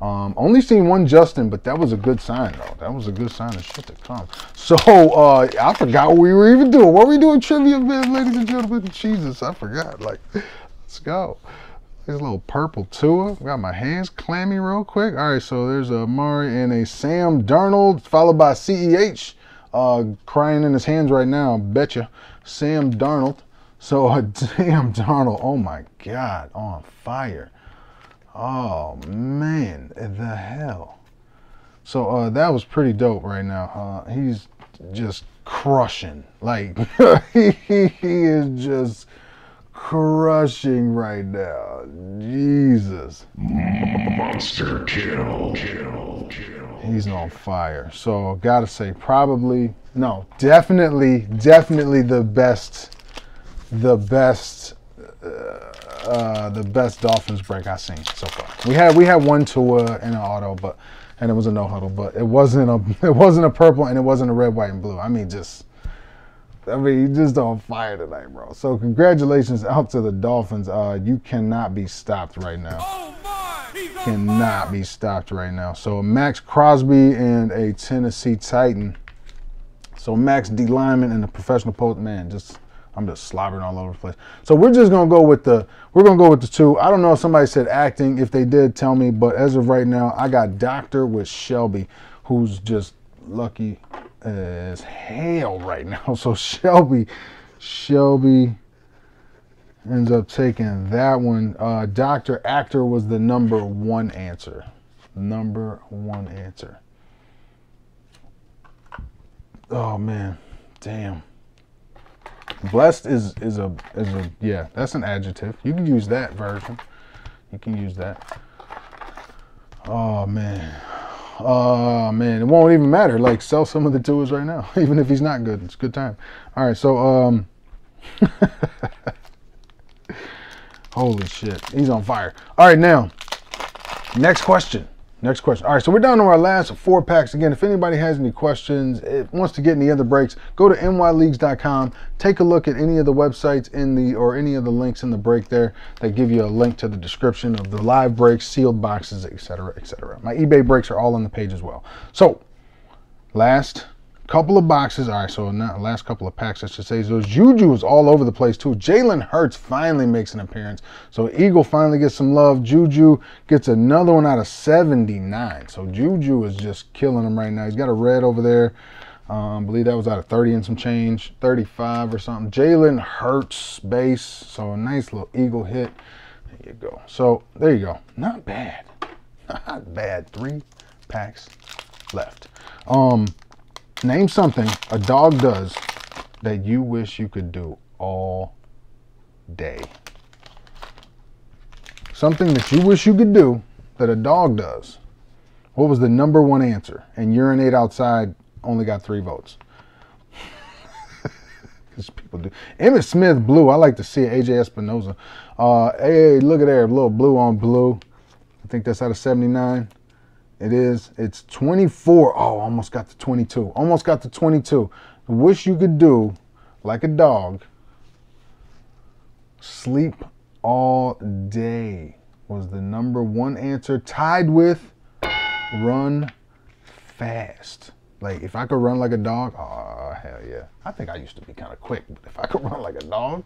Um, only seen one Justin, but that was a good sign though. That was a good sign of shit to come. So uh, I forgot what we were even doing. What were we doing trivia, man, ladies and gentlemen? Jesus, I forgot. Like, let's go. This little purple Tua. Got my hands clammy real quick. All right, so there's a Mari and a Sam Darnold, followed by CEH, uh, crying in his hands right now. Betcha. Sam Darnold. So uh, Sam Darnold. Oh my God, on fire. Oh man, the hell. So uh, that was pretty dope right now. Uh, he's just crushing. Like he, he is just crushing right now. Jesus. Monster kill. Kill. Kill. He's on fire. So gotta say, probably no, definitely, definitely the best, the best, uh, uh, the best Dolphins break I've seen so far. We had we had one to uh, in an auto, but and it was a no huddle, but it wasn't a it wasn't a purple and it wasn't a red, white, and blue. I mean, just I mean, he's just on fire tonight, bro. So congratulations out to the Dolphins. Uh, you cannot be stopped right now. Oh my, Cannot be stopped right now. So Maxx Crosby and a Tennessee Titan. So Max D Lyman and the professional post man, just I'm just slobbering all over the place. So we're just gonna go with the we're gonna go with the two. I don't know if somebody said acting. If they did, tell me. But as of right now, I got Doctor with Shelby, who's just lucky as hell right now. So Shelby, Shelby ends up taking that one. Uh, Doctor Actor was the number one answer. Number one answer. Oh man, damn. Blessed is is a is a yeah. That's an adjective. You can use that version. You can use that. Oh man. Oh man, it won't even matter. Like sell some of the tours right now, even if he's not good. It's a good time. All right, so um, holy shit, he's on fire. All right, now, next question. Next question. All right, so we're down to our last four packs. Again, if anybody has any questions, it wants to get any other breaks, go to nyleagues.com. Take a look at any of the websites in the or any of the links in the break there that give you a link to the description of the live breaks, sealed boxes, etc., etc. My eBay breaks are all on the page as well. So, last couple of boxes. All right, so not last couple of packs, I should say. So Juju is all over the place too. Jalen Hurts finally makes an appearance. So Eagle finally gets some love. Juju gets another one out of 79. So Juju is just killing him right now. He's got a red over there. Um, I believe that was out of 30 and some change, 35 or something. Jalen Hurts base. So a nice little Eagle hit. There you go. So there you go. Not bad. Not bad. Three packs left. Um, Name something a dog does that you wish you could do all day. Something that you wish you could do that a dog does. What was the number one answer? And urinate outside only got three votes. Because people do. Emmitt Smith blue. I like to see it. AJ Espinoza. Uh, hey, look at there, a little blue on blue. I think that's out of 79. It is. It's 24. Oh, almost got to 22. Almost got to 22. Wish you could do like a dog. Sleep all day was the number one answer, tied with run fast. Like if I could run like a dog, oh hell yeah. I think I used to be kind of quick, but if I could run like a dog,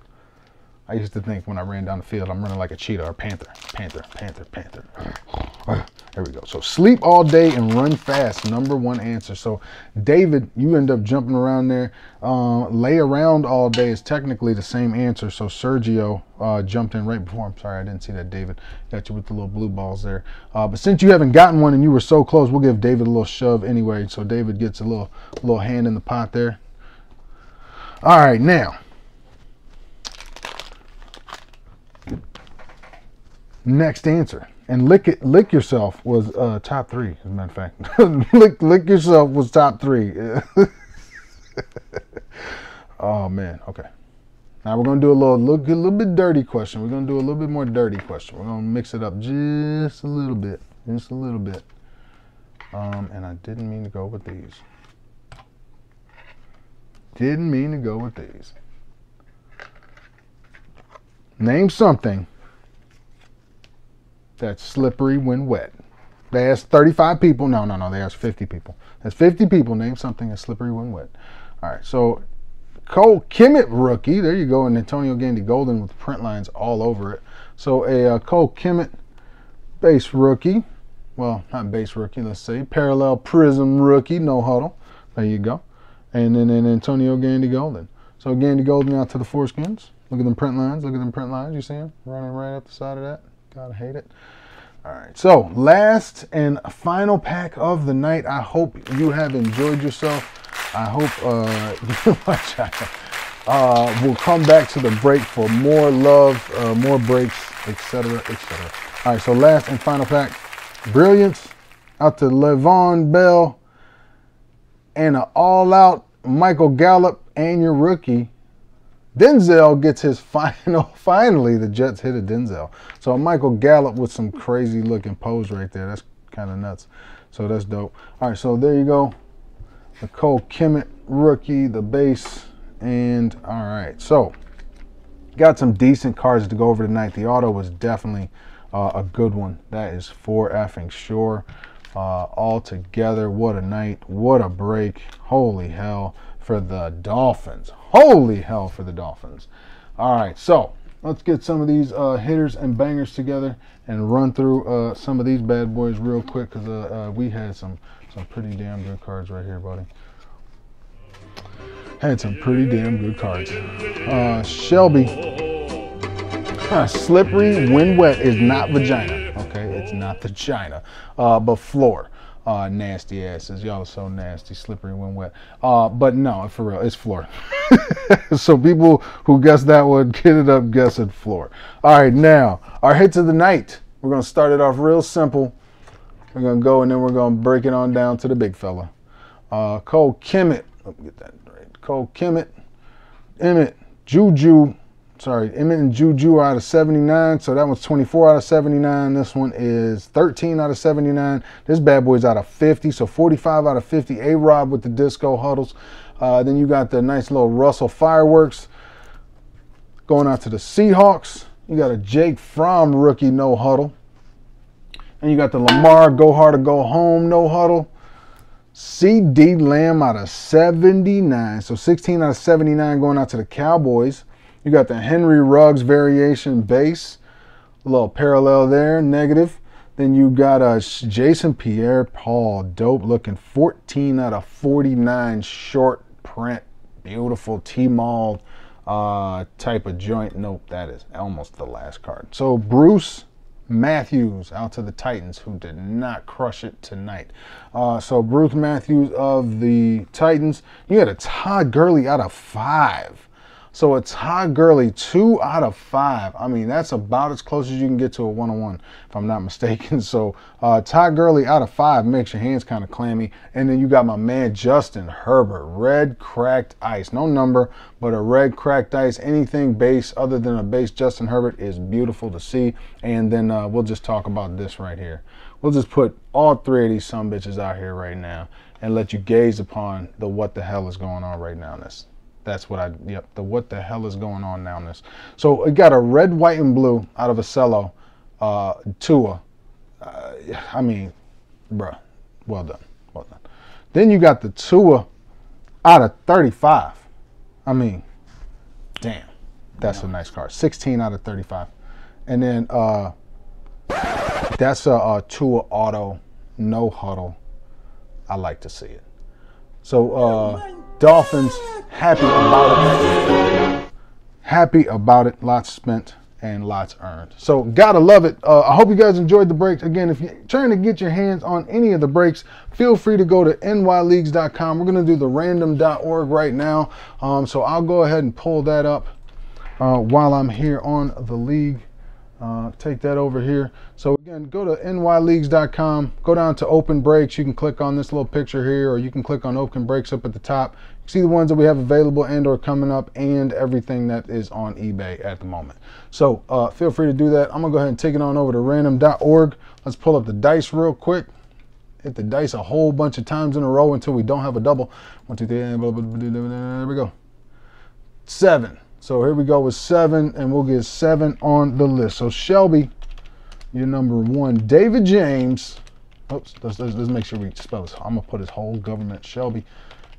I used to think when I ran down the field, I'm running like a cheetah or panther, panther, panther, panther. There we go. So sleep all day and run fast. Number one answer. So David, you end up jumping around there. Uh, lay around all day is technically the same answer. So Sergio uh, jumped in right before. I'm sorry, I didn't see that. David got you with the little blue balls there. Uh, but since you haven't gotten one and you were so close, we'll give David a little shove anyway. So David gets a little little hand in the pot there. All right, now. Next answer. And lick it, lick yourself was uh, top three. As a matter of fact, lick, lick yourself was top three. oh man. Okay. Now we're gonna do a little, look, a little bit dirty question. We're gonna do a little bit more dirty question. We're gonna mix it up just a little bit, just a little bit. Um, and I didn't mean to go with these. Didn't mean to go with these. Name something that's slippery when wet. They asked 35 people. No, no, no. They asked 50 people. That's 50 people. Name something that's slippery when wet. All right. So Cole Kmet rookie. There you go. And Antonio Gandy Golden with print lines all over it. So a uh, Cole Kmet base rookie. Well, not base rookie, let's say. Parallel Prizm rookie, no huddle. There you go. And then an Antonio Gandy Golden. So Gandy Golden out to the foreskins. Look at them print lines. Look at them print lines. You see them running right up the side of that? Gotta hate it. All right. So last and final pack of the night. I hope you have enjoyed yourself. I hope uh, uh, we'll come back to the break for more love, uh, more breaks, etc., etc. All right. So last and final pack. Brilliance out to Le'Veon Bell and an all-out Michael Gallup and your rookie Denzel gets his final. Finally, the Jets hit a Denzel. So Michael Gallup with some crazy looking pose right there. That's kind of nuts. So that's dope. All right, so there you go. The Cole Kmet rookie, the base, and all right. So got some decent cards to go over tonight. The auto was definitely uh, a good one. That is for effing sure. Uh, all together, what a night, what a break. Holy hell for the Dolphins. Holy hell for the Dolphins. All right, so let's get some of these uh, hitters and bangers together and run through uh, some of these bad boys real quick because uh, uh, we had some some pretty damn good cards right here, buddy. Had some pretty damn good cards. Uh, Shelby, slippery when wet is not vagina. Okay, it's not vagina, uh, but floor. Uh, nasty asses. Y'all are so nasty, slippery when wet. Uh, but no, for real, it's floor. so people who guess that one, get it up guessing floor. All right, now our hits of the night. We're gonna start it off real simple. We're gonna go and then we're gonna break it on down to the big fella. Uh, Cole Kmet. Let me get that right. Cole Kmet. Emmitt. Juju sorry, Emmitt and Juju are out of 79. So that one's 24 out of 79. This one is 13 out of 79. This bad boy's out of 50. So 45 out of 50. A Rob with the disco huddles. Uh, then you got the nice little Russell fireworks going out to the Seahawks. You got a Jake Fromm rookie no huddle. And you got the Lamar go hard or go home no huddle. CeeDee Lamb out of 79. So 16 out of 79 going out to the Cowboys. You got the Henry Ruggs variation base, a little parallel there, negative. Then you got a Jason Pierre-Paul, dope looking, 14 out of 49 short print, beautiful T-Mall uh, type of joint. Nope, that is almost the last card. So Bruce Matthews out to the Titans, who did not crush it tonight. Uh, so Bruce Matthews of the Titans. You got a Todd Gurley out of five. So a Todd Gurley, two out of five. I mean, that's about as close as you can get to a one-on-one, if I'm not mistaken. So uh, Todd Gurley out of five makes your hands kind of clammy. And then you got my man Justin Herbert, red cracked ice. No number, but a red cracked ice. Anything base other than a base Justin Herbert is beautiful to see. And then uh, we'll just talk about this right here. We'll just put all three of these some bitches out here right now and let you gaze upon the what the hell is going on right now in this. That's what I, yep, the what the hell is going on now in this. So it got a red, white, and blue out of a cello, uh, Tua. Uh, I mean, bruh, well done, well done. Then you got the Tua out of 35. I mean, damn, that's a nice card. 16 out of 35. And then uh, that's a, a Tua auto, no huddle. I like to see it. So uh, Dolphins happy about it. Happy about it. Lots spent and lots earned. So gotta love it. Uh, I hope you guys enjoyed the breaks. Again, if you're trying to get your hands on any of the breaks, feel free to go to nyleagues.com. We're gonna do the random.org right now. Um, so I'll go ahead and pull that up uh, while I'm here on the league. Uh, take that over here. So again, go to nyleagues.com, go down to open breaks. You can click on this little picture here, or you can click on open breaks up at the top. See the ones that we have available and or coming up and everything that is on eBay at the moment. So uh, feel free to do that. I'm gonna go ahead and take it on over to random.org. Let's pull up the dice real quick. Hit the dice a whole bunch of times in a row until we don't have a double. One, two, three, there we go. Seven. So here we go with seven, and we'll get seven on the list. So Shelby, you're number one. David James. Oops, let's, let's, let's make sure we spell this. I'm gonna put his whole government. Shelby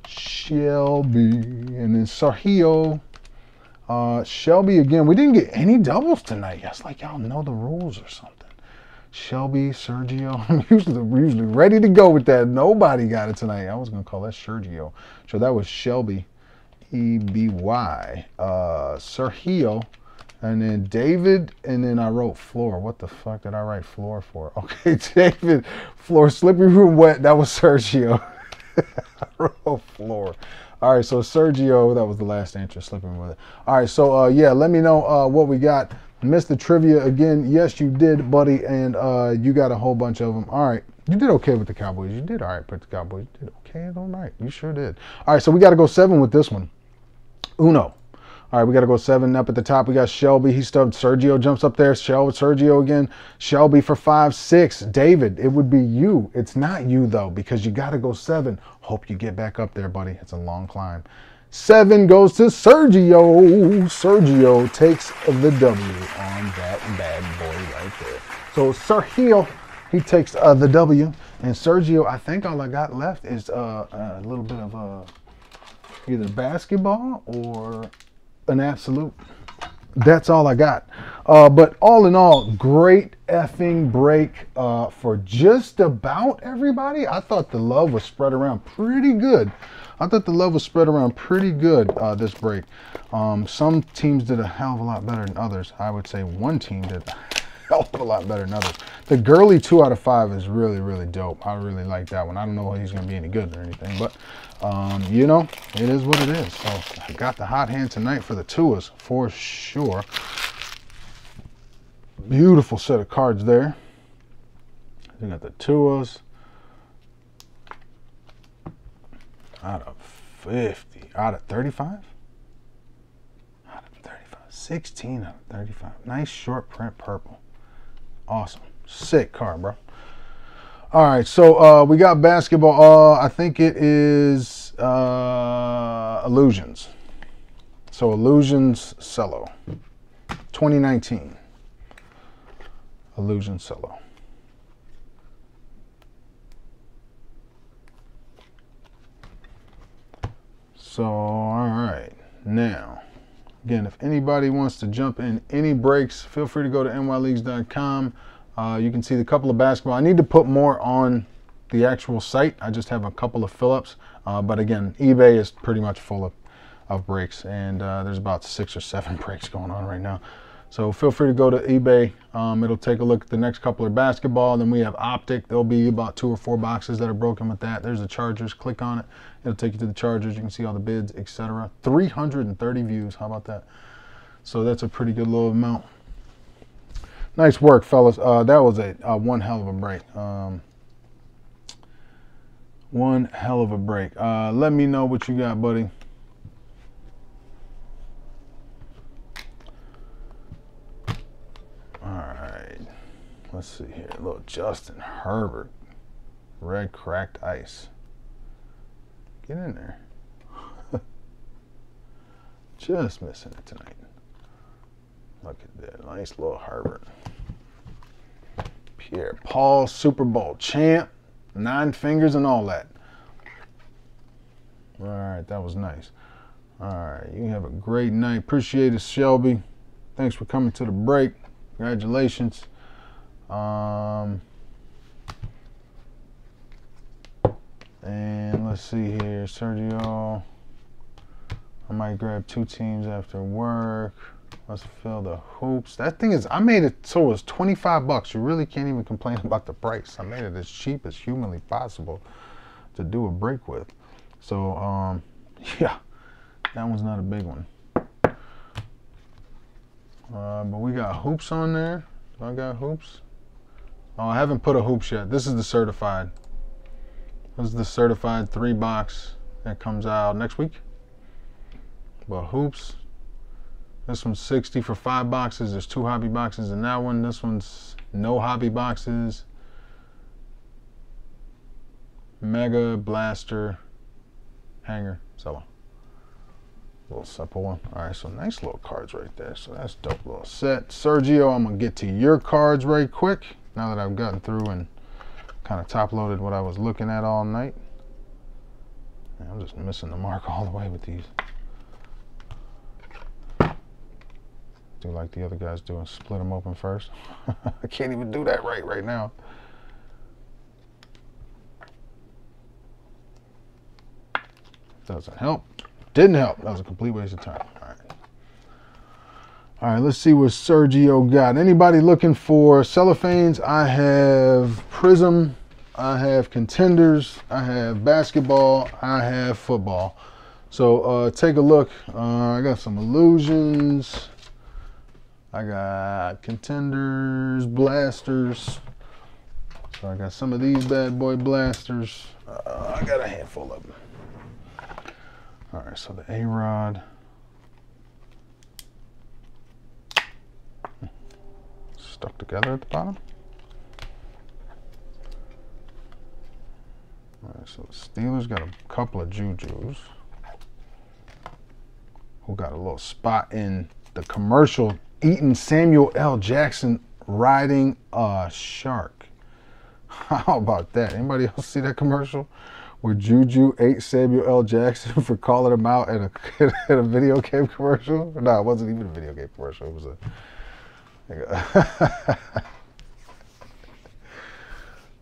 Shelby, and then Sergio. Uh, Shelby again. We didn't get any doubles tonight. It's like y'all know the rules or something. Shelby, Sergio. I'm usually usually ready to go with that. Nobody got it tonight. I was gonna call that Sergio. So that was Shelby, E B Y. Uh, Sergio, and then David, and then I wrote floor. What the fuck did I write floor for? Okay, David, floor, slippery room wet. That was Sergio. I wrote floor. All right, so Sergio, that was the last answer, slipping with it. All right, so uh, yeah, let me know uh, what we got. Missed the trivia again. Yes, you did, buddy, and uh, you got a whole bunch of them. All right, you did okay with the Cowboys. You did all right with the Cowboys. You did okay, all right. You sure did. All right, so we got to go seven with this one. Uno. All right, we got to go seven up at the top. We got Shelby. He stubbed. Sergio jumps up there. Shel- Sergio again. Shelby for five, six. David, it would be you. It's not you, though, because you got to go seven. Hope you get back up there, buddy. It's a long climb. Seven goes to Sergio. Sergio takes the W on that bad boy right there. So Sergio, he takes uh, the W. And Sergio, I think all I got left is uh, a little bit of uh, either basketball or an absolute. That's all I got. Uh, but all in all, great effing break uh, for just about everybody. I thought the love was spread around pretty good. I thought the love was spread around pretty good uh, this break. Um, some teams did a hell of a lot better than others. I would say one team did a hell of a lot better than others. The Gurley two out of five is really, really dope. I really like that one. I don't know if he's going to be any good or anything, but um, you know, it is what it is. So I got the hot hand tonight for the Tuas for sure. Beautiful set of cards there. You got the Tuas. Out of 50. Out of 35? Out of 35. 16 out of 35. Nice short print purple. Awesome. Sick card, bro. All right, so uh, we got basketball. Uh, I think it is uh, Illusions. So Illusions Cello, 2019. Illusion Cello. So, all right, now, again, if anybody wants to jump in any breaks, feel free to go to nyleagues.com. Uh, you can see the couple of basketball. I need to put more on the actual site. I just have a couple of fill-ups. Uh, but again, eBay is pretty much full of, of breaks. And uh, there's about six or seven breaks going on right now. So feel free to go to eBay. Um, it'll take a look at the next couple of basketball. Then we have Optic. There'll be about two or four boxes that are broken with that. There's the Chargers. Click on it. It'll take you to the Chargers. You can see all the bids, etc. 330 views. How about that? So that's a pretty good little amount. Nice work, fellas. Uh, that was a, a, one hell of a break. Um, one hell of a break. Uh, let me know what you got, buddy. Right. Let's see here. A little Justin Herbert. Red cracked ice. Get in there. Just missing it tonight. Look at that. Nice little Herbert. Pierre Paul, Super Bowl champ, nine fingers and all that. All right, that was nice. All right, you have a great night. Appreciate it, Shelby. Thanks for coming to the break. Congratulations. Um, and let's see here, Sergio. I might grab two teams after work. Let's fill the hoops. That thing is, I made it so it was 25 bucks. You really can't even complain about the price. I made it as cheap as humanly possible to do a break with. So, um, yeah, that one's not a big one. Uh, but we got hoops on there. Do I got hoops? Oh, I haven't put a hoops yet. This is the certified. This is the certified three box that comes out next week. But hoops, this one's 60 for five boxes. There's two hobby boxes in that one. This one's no hobby boxes. Mega Blaster Hanger Cello. Little simple one. All right, so nice little cards right there. So that's dope little set. Sergio, I'm gonna get to your cards right quick. Now that I've gotten through and kind of top loaded what I was looking at all night. Yeah, I'm just missing the mark all the way with these. Do like the other guys do and split them open first. I can't even do that right right now. Doesn't help. Didn't help. That was a complete waste of time. All right. All right, let's see what Sergio got. Anybody looking for cellophanes? I have Prizm. I have contenders. I have basketball. I have football. So uh, take a look. Uh, I got some illusions. I got contenders, blasters. So I got some of these bad boy blasters. Uh, I got a handful of them. All right, so the A Rod. Stuck together at the bottom. All right, so the Steelers got a couple of Jujus. Who got a little spot in the commercial eating Samuel L. Jackson riding a shark. How about that? Anybody else see that commercial? Where Juju ate Samuel L. Jackson for calling him out in a at a video game commercial. No, it wasn't even a video game commercial. It was a.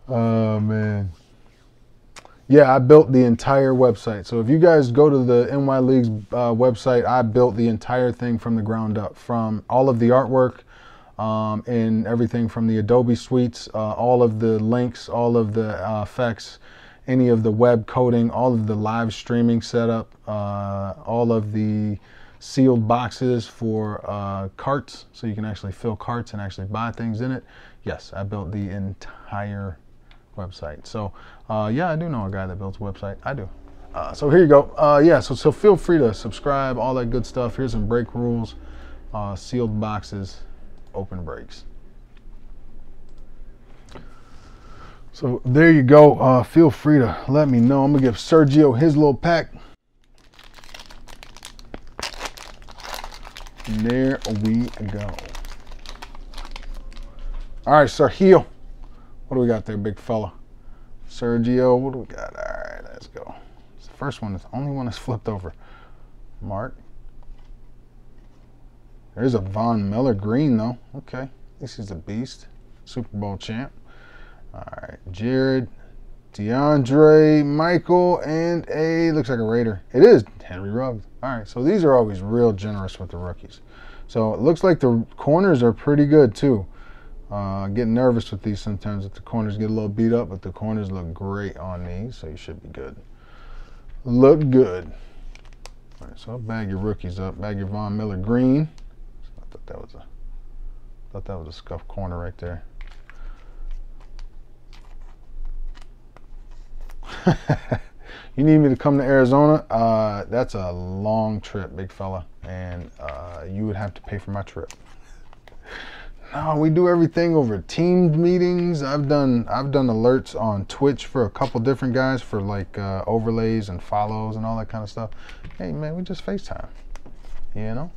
oh man. Yeah, I built the entire website. So if you guys go to the NY League's uh, website, I built the entire thing from the ground up, from all of the artwork um, and everything from the Adobe suites, uh, all of the links, all of the uh, effects any of the web coding, all of the live streaming setup, uh, all of the sealed boxes for uh, carts, so you can actually fill carts and actually buy things in it. Yes, I built the entire website. So uh, yeah, I do know a guy that builds a website. I do. Uh, so here you go. Uh, yeah, so so feel free to subscribe, all that good stuff. Here's some break rules, uh, sealed boxes, open breaks. So there you go. Uh, feel free to let me know. I'm gonna give Sergio his little pack. And there we go. All right, Sergio. What do we got there, big fella? Sergio, what do we got? All right, let's go. It's the first one. It's the only one that's flipped over. Mark. There's a Von Miller green, though. Okay. This is a beast. Super Bowl champ. All right, Jared, DeAndre, Michael, and a looks like a Raider. It is Henry Ruggs. All right, so these are always real generous with the rookies. So it looks like the corners are pretty good too. Uh, getting nervous with these sometimes if the corners get a little beat up, but the corners look great on these, so you should be good. Look good. All right, so I'll bag your rookies up. Bag your Von Miller green. I thought that was a thought that was a scuff corner right there. you need me to come to Arizona? Uh, that's a long trip, big fella, and uh, you would have to pay for my trip. No, we do everything over Teams meetings. I've done I've done alerts on Twitch for a couple different guys for like uh, overlays and follows and all that kind of stuff. Hey man, we just FaceTime, you know.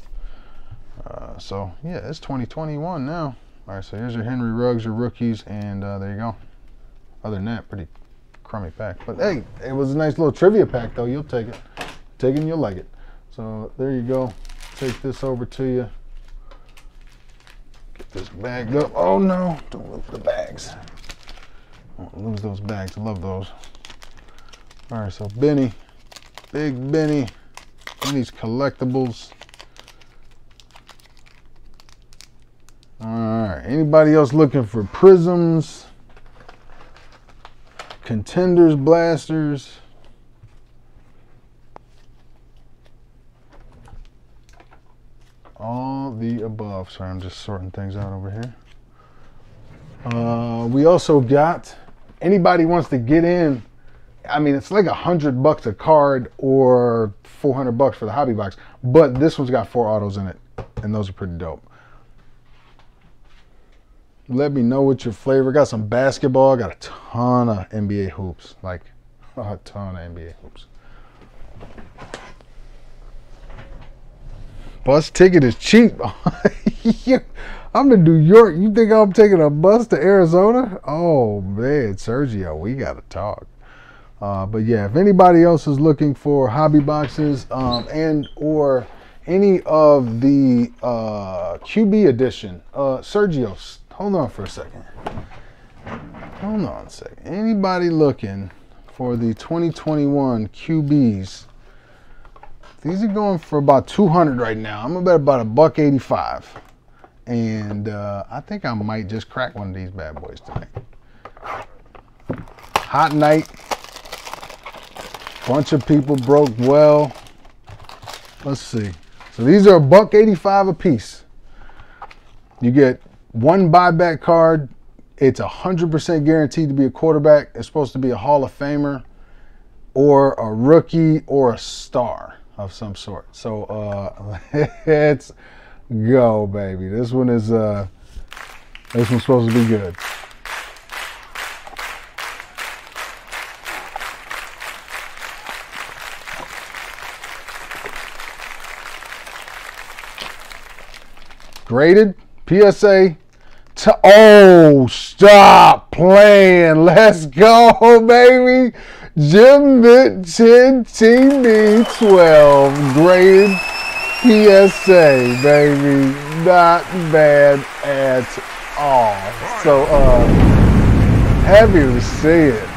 Uh, so yeah, it's 2021 now. All right, so here's your Henry Ruggs, your rookies, and uh, there you go. Other than that, pretty crummy pack. But hey, it was a nice little trivia pack though. You'll take it. Take it and you'll like it. So there you go. Take this over to you. Get this bag up. Oh no, don't lose the bags. Don't lose those bags. I love those. All right, so Benny, Big Benny, Benny's collectibles. All right, anybody else looking for Prizms? Contenders blasters. All the above. Sorry, I'm just sorting things out over here. Uh, we also got anybody wants to get in. I mean, it's like a hundred bucks a card or 400 bucks for the hobby box, but this one's got four autos in it, and those are pretty dope. Let me know what your flavor. Got some basketball. Got a ton of NBA hoops. Like a ton of NBA hoops. Bus ticket is cheap. I'm in New York. You think I'm taking a bus to Arizona? Oh man, Sergio, we gotta talk. Uh, but yeah, if anybody else is looking for hobby boxes um, and or any of the uh, QB edition, uh, hold on for a second. Hold on a second. Anybody looking for the 2021 QBs? These are going for about 200 right now. I'm about about a buck 85, and uh, I think I might just crack one of these bad boys tonight. Hot night. Bunch of people broke well. Let's see. So these are a buck 85 a piece. You get one buyback card. It's 100% guaranteed to be a quarterback. It's supposed to be a Hall of Famer or a rookie or a star of some sort. So uh, let's go, baby. This one is uh, this one's supposed to be good. Graded PSA. To, oh, stop playing. Let's go, baby. Gem Mint 10 TB12 graded PSA, baby. Not bad at all. So, uh, happy to see it.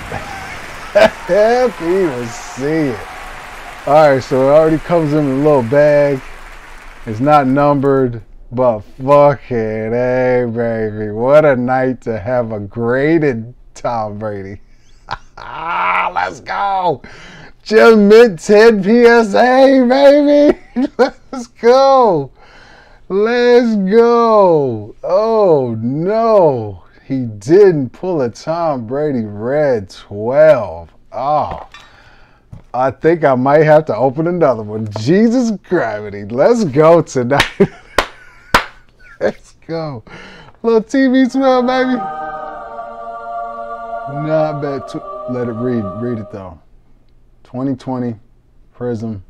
happy to see it. All right, so it already comes in a little bag. It's not numbered. But fucking hey, baby, what a night to have a graded Tom Brady. Let's go. Gem Mint 10 PSA, baby. Let's go. Let's go. Oh, no. He didn't pull a Tom Brady red 12. Oh. I think I might have to open another one. Jesus gravity. Let's go tonight. Let's go. Little TV smell, baby. Not bad. Too. Let it read. Read it though. 2020 Prizm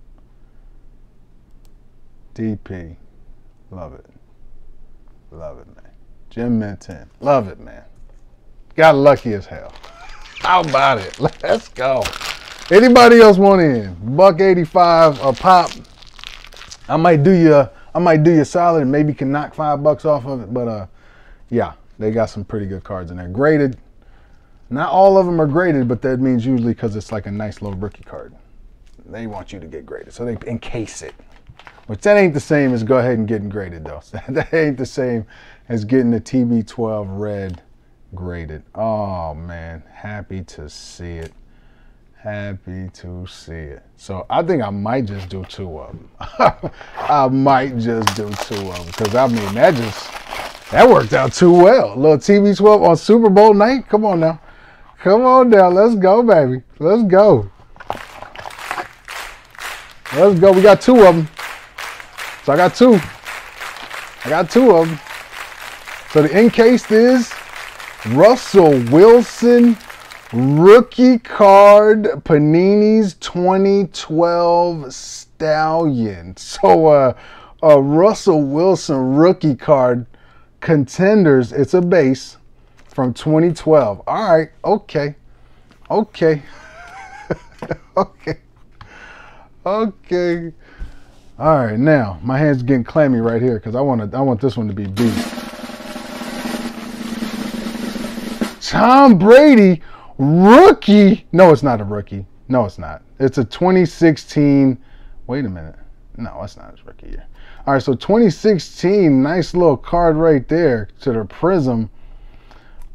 DP. Love it. Love it, man. Gem Mint 10. Love it, man. Got lucky as hell. How about it? Let's go. Anybody else want in? Buck 85 a pop. I might do you a, I might do you solid and maybe can knock five bucks off of it. But uh yeah, they got some pretty good cards in there. Graded. Not all of them are graded, but that means usually because it's like a nice little rookie card. They want you to get graded. So they encase it. Which that ain't the same as go ahead and getting graded though. that ain't the same as getting the TB12 red graded. Oh man, happy to see it. Happy to see it. So I think I might just do two of them. I might just do two of them because I mean that just that worked out too well. A little TB12 on Super Bowl night. Come on now, come on now. Let's go, baby. Let's go. Let's go. We got two of them. So I got two. I got two of them. So the encased is Russell Wilson rookie card Panini's 2012 Stallion. So uh, a Russell Wilson rookie card contenders. It's a base from 2012. All right. Okay. Okay. okay. Okay. All right, now my hand's getting clammy right here because I want to. I want this one to be beat. Tom Brady, rookie. No, it's not a rookie. No, it's not. It's a 2016. Wait a minute. No, it's not his rookie year. All right, so 2016, nice little card right there to the Prizm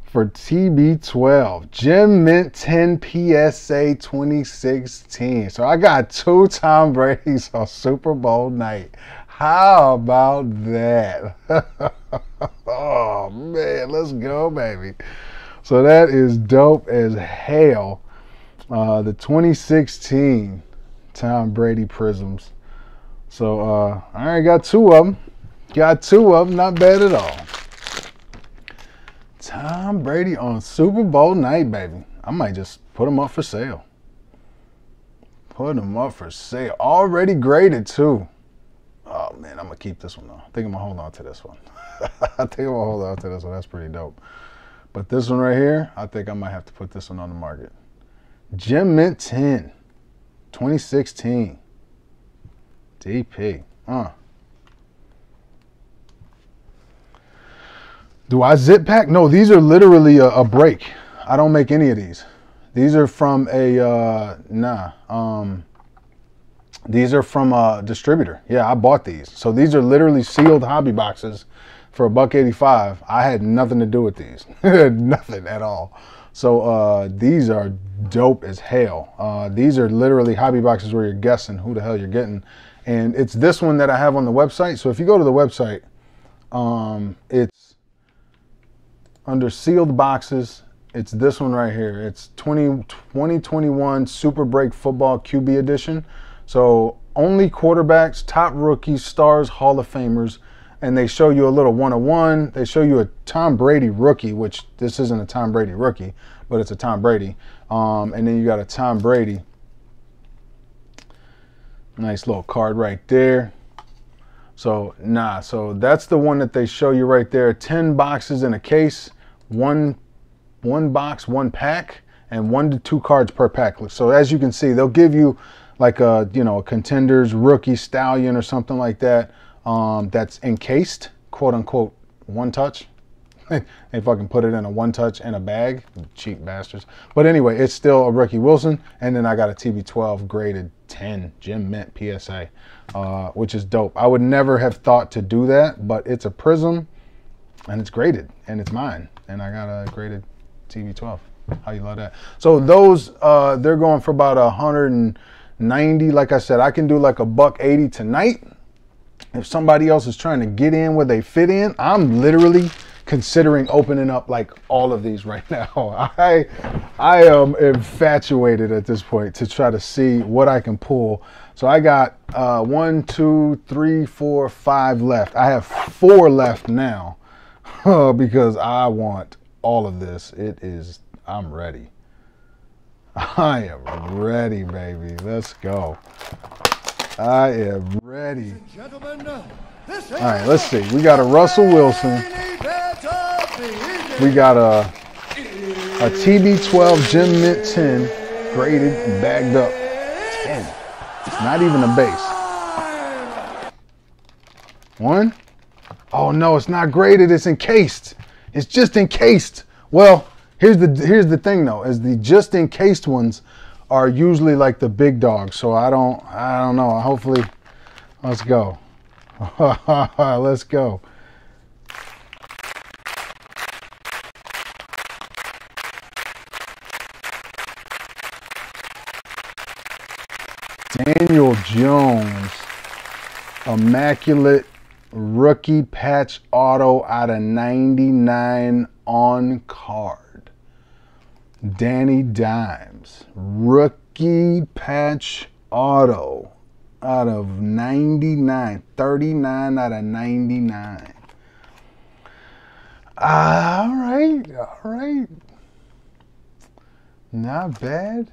for TB12. Gem Mint 10 PSA 2016. So I got two Tom Brady's on Super Bowl night. How about that? oh man, let's go, baby. So that is dope as hell. Uh, the 2016 Tom Brady Prizms. So uh, I already got two of them. Got two of them, not bad at all. Tom Brady on Super Bowl night, baby. I might just put them up for sale. Put them up for sale. Already graded too. Oh man, I'm gonna keep this one though. I think I'm gonna hold on to this one. I think I'm gonna hold on to this one. That's pretty dope. But this one right here, I think I might have to put this one on the market. Gem Mint 10, 2016. DP. Uh. Do I zip pack? No, these are literally a, a break. I don't make any of these. These are from a uh, nah. Um, these are from a distributor. Yeah, I bought these. So these are literally sealed hobby boxes for a buck eighty-five. I had nothing to do with these, nothing at all. So uh, these are dope as hell. Uh, these are literally hobby boxes where you're guessing who the hell you're getting, and it's this one that I have on the website. So if you go to the website, um, it's under sealed boxes. It's this one right here. It's 20, 2021 Super Break Football QB Edition. So only quarterbacks, top rookies, stars, Hall of Famers, and they show you a little one-on-one. They show you a Tom Brady rookie, which this isn't a Tom Brady rookie, but it's a Tom Brady. Um, and then you got a Tom Brady. Nice little card right there. So nah, so that's the one that they show you right there. 10 boxes in a case, one one box, one pack, and one to two cards per pack. So as you can see, they'll give you like a you know a contenders rookie stallion or something like that. Um, that's encased, quote unquote, one touch. they fucking put it in a one touch in a bag, cheap bastards. But anyway, it's still a rookie Wilson, and then I got a TB12 graded 10 Gem Mint PSA, uh, which is dope. I would never have thought to do that, but it's a Prizm, and it's graded, and it's mine, and I got a graded TB12. How you love that? So those uh, they're going for about 190. Like I said, I can do like a buck 80 tonight. If somebody else is trying to get in where they fit in, I'm literally considering opening up like all of these right now. I I am infatuated at this point to try to see what I can pull. So I got uh, one, two, three, four, five left. I have four left now because I want all of this. It is, I'm ready. I am ready, baby. Let's go. I am ready. All right, let's see. We got a Russell Wilson. We got a a TB12 Gem Mint 10 graded and bagged up. 10. Not even a base. One. Oh no, it's not graded. It's encased. It's just encased. Well, here's the here's the thing though, is the just encased ones are usually like the big dogs. So I don't I don't know. Hopefully, let's go. let's go. Daniel Jones, immaculate rookie patch auto out of 99 on card. Danny Dimes, rookie patch auto out of 99, 39 out of 99. All right, all right. Not bad.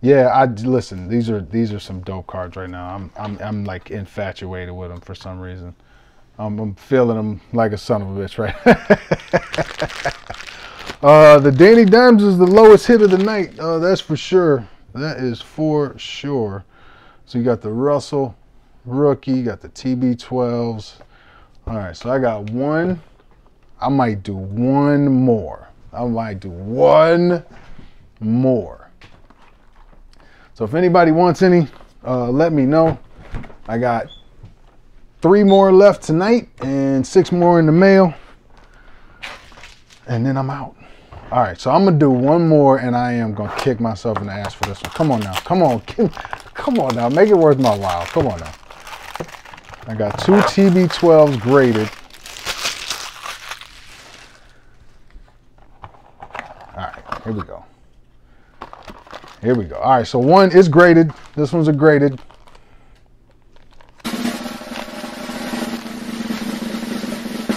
Yeah, I listen. These are these are some dope cards right now. I'm I'm I'm like infatuated with them for some reason. I'm, I'm feeling them like a son of a bitch, right? uh, the Danny Dimes is the lowest hit of the night. Uh, that's for sure. That is for sure. So you got the Russell rookie, you got the TB12s. All right, so I got one. I might do one more. I might do one more. So if anybody wants any, uh, let me know. I got three more left tonight and six more in the mail. And then I'm out. All right, so I'm gonna do one more and I am gonna kick myself in the ass for this one. Come on now, come on, come on now, make it worth my while. Come on now. I got two TB12s graded. All right, here we go. Here we go. All right, so one is graded. This one's a graded.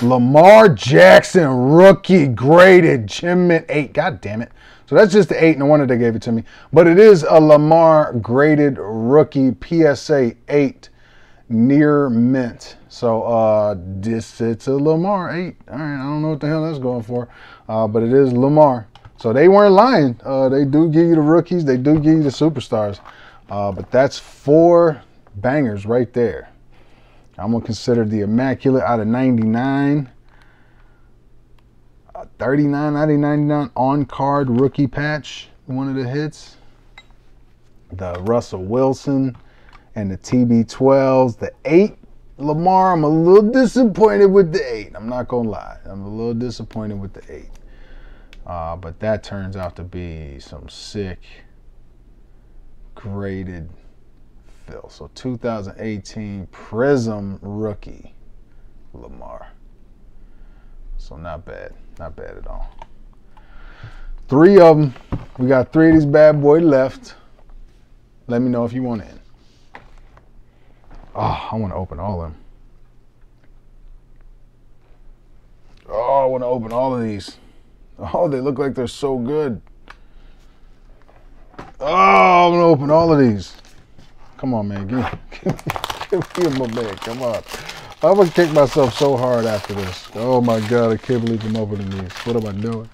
Lamar Jackson, rookie, graded, Mint 8. God damn it. So that's just the 8, no wonder they gave it to me. But it is a Lamar graded rookie PSA 8 near mint. So uh, this it's a Lamar 8. All right, I don't know what the hell that's going for. Uh, but it is Lamar. So they weren't lying. Uh, they do give you the rookies. They do give you the superstars. Uh, but that's four bangers right there. I'm gonna consider the immaculate out of 99. Uh, 39 out of 99 on card rookie patch. One of the hits. The Russell Wilson and the TB12s. The eight Lamar. I'm a little disappointed with the eight. I'm not gonna lie. I'm a little disappointed with the eight. Uh, but that turns out to be some sick graded So 2018 Prizm rookie Lamar. So not bad, not bad at all. Three of them. We got three of these bad boy left. Let me know if you want in. Oh, I want to open all of them. Oh, I want to open all of these. Oh, they look like they're so good. Ah, oh, I'm gonna open all of these. Come on, man. Give me, give me, my bag. Come on. I'm gonna kick myself so hard after this. Oh my god, I can't believe I'm opening these. What am I doing?